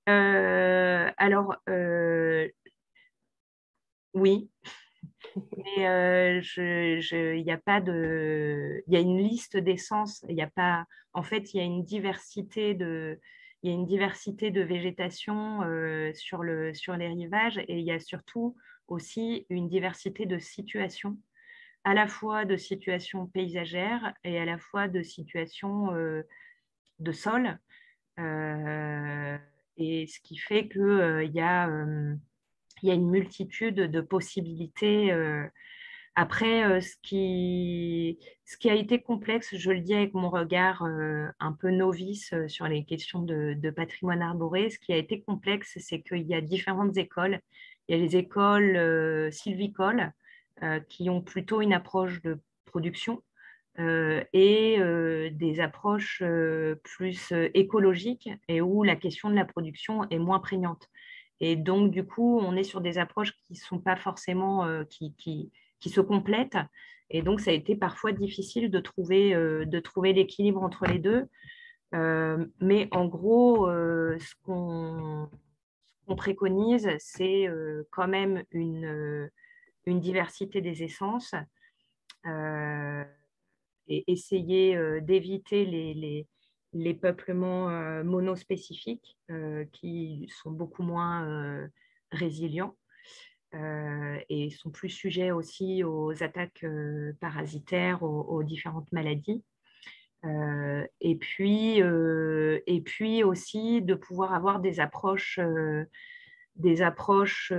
euh, Alors, euh, oui. <laughs> Mais euh, il n'y a pas de. Il y a une liste d'essences. Il n'y a pas. En fait, il y a une diversité de. Il y a une diversité de végétation sur, le, sur les rivages et il y a surtout aussi une diversité de situations à la fois de situations paysagères et à la fois de situations euh, de sol. Euh, et ce qui fait qu'il euh, y, a, y a une multitude de possibilités. Après, ce, qui, ce qui a été complexe, je le dis avec mon regard un peu novice sur les questions de, de, patrimoine arboré, ce qui a été complexe, c'est qu'il y a différentes écoles. Il y a les écoles sylvicoles, qui ont plutôt une approche de production euh, et euh, des approches plus écologiques et où la question de la production est moins prégnante. Et donc, du coup, on est sur des approches qui ne sont pas forcément, qui, qui, qui, se complètent. Et donc, ça a été parfois difficile de trouver, de trouver l'équilibre entre les deux. mais en gros, ce qu'on préconise, c'est quand même une, une diversité des essences euh, et essayer euh, d'éviter les, peuplements euh, monospécifiques qui sont beaucoup moins résilients et sont plus sujets aussi aux attaques parasitaires, aux, différentes maladies. et, puis, et puis aussi de pouvoir avoir des approches, des approches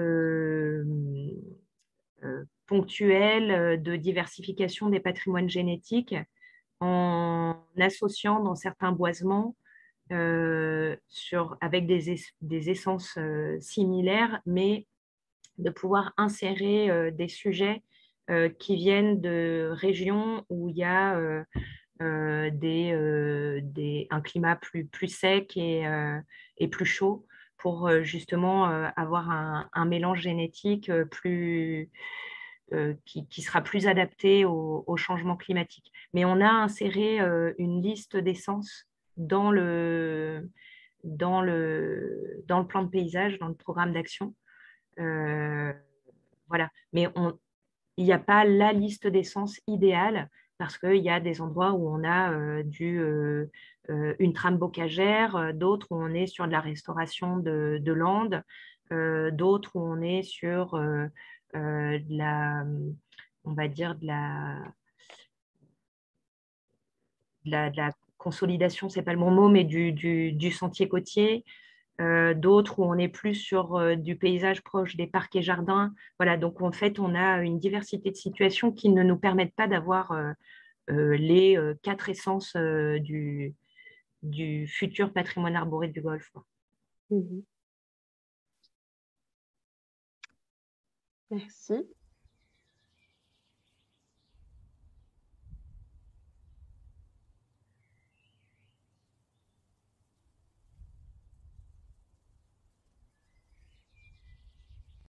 ponctuelle euh, de diversification des patrimoines génétiques en associant dans certains boisements euh, sur, avec des, des essences similaires, mais de pouvoir insérer des sujets qui viennent de régions où il y a des, des, un climat plus, plus sec et, et plus chaud pour euh, justement euh, avoir un, mélange génétique euh, plus, qui, sera plus adapté au, changement climatique. Mais on a inséré une liste d'essences dans le, dans, le, plan de paysage, dans le programme d'action, voilà. Mais il n'y a pas la liste d'essence idéale parce qu'il y a des endroits où on a du, une trame bocagère, d'autres où on est sur de la restauration de, de landes, d'autres où on est sur la, on va dire, de de la, de la consolidation, c'est pas le bon mot, mais du, du, sentier côtier. Euh, d'autres où on est plus sur euh, du paysage proche des parcs et jardins. Voilà, donc en fait, on a une diversité de situations qui ne nous permettent pas d'avoir euh, les quatre essences du, futur patrimoine arboré du Golfe. Mhm. Merci.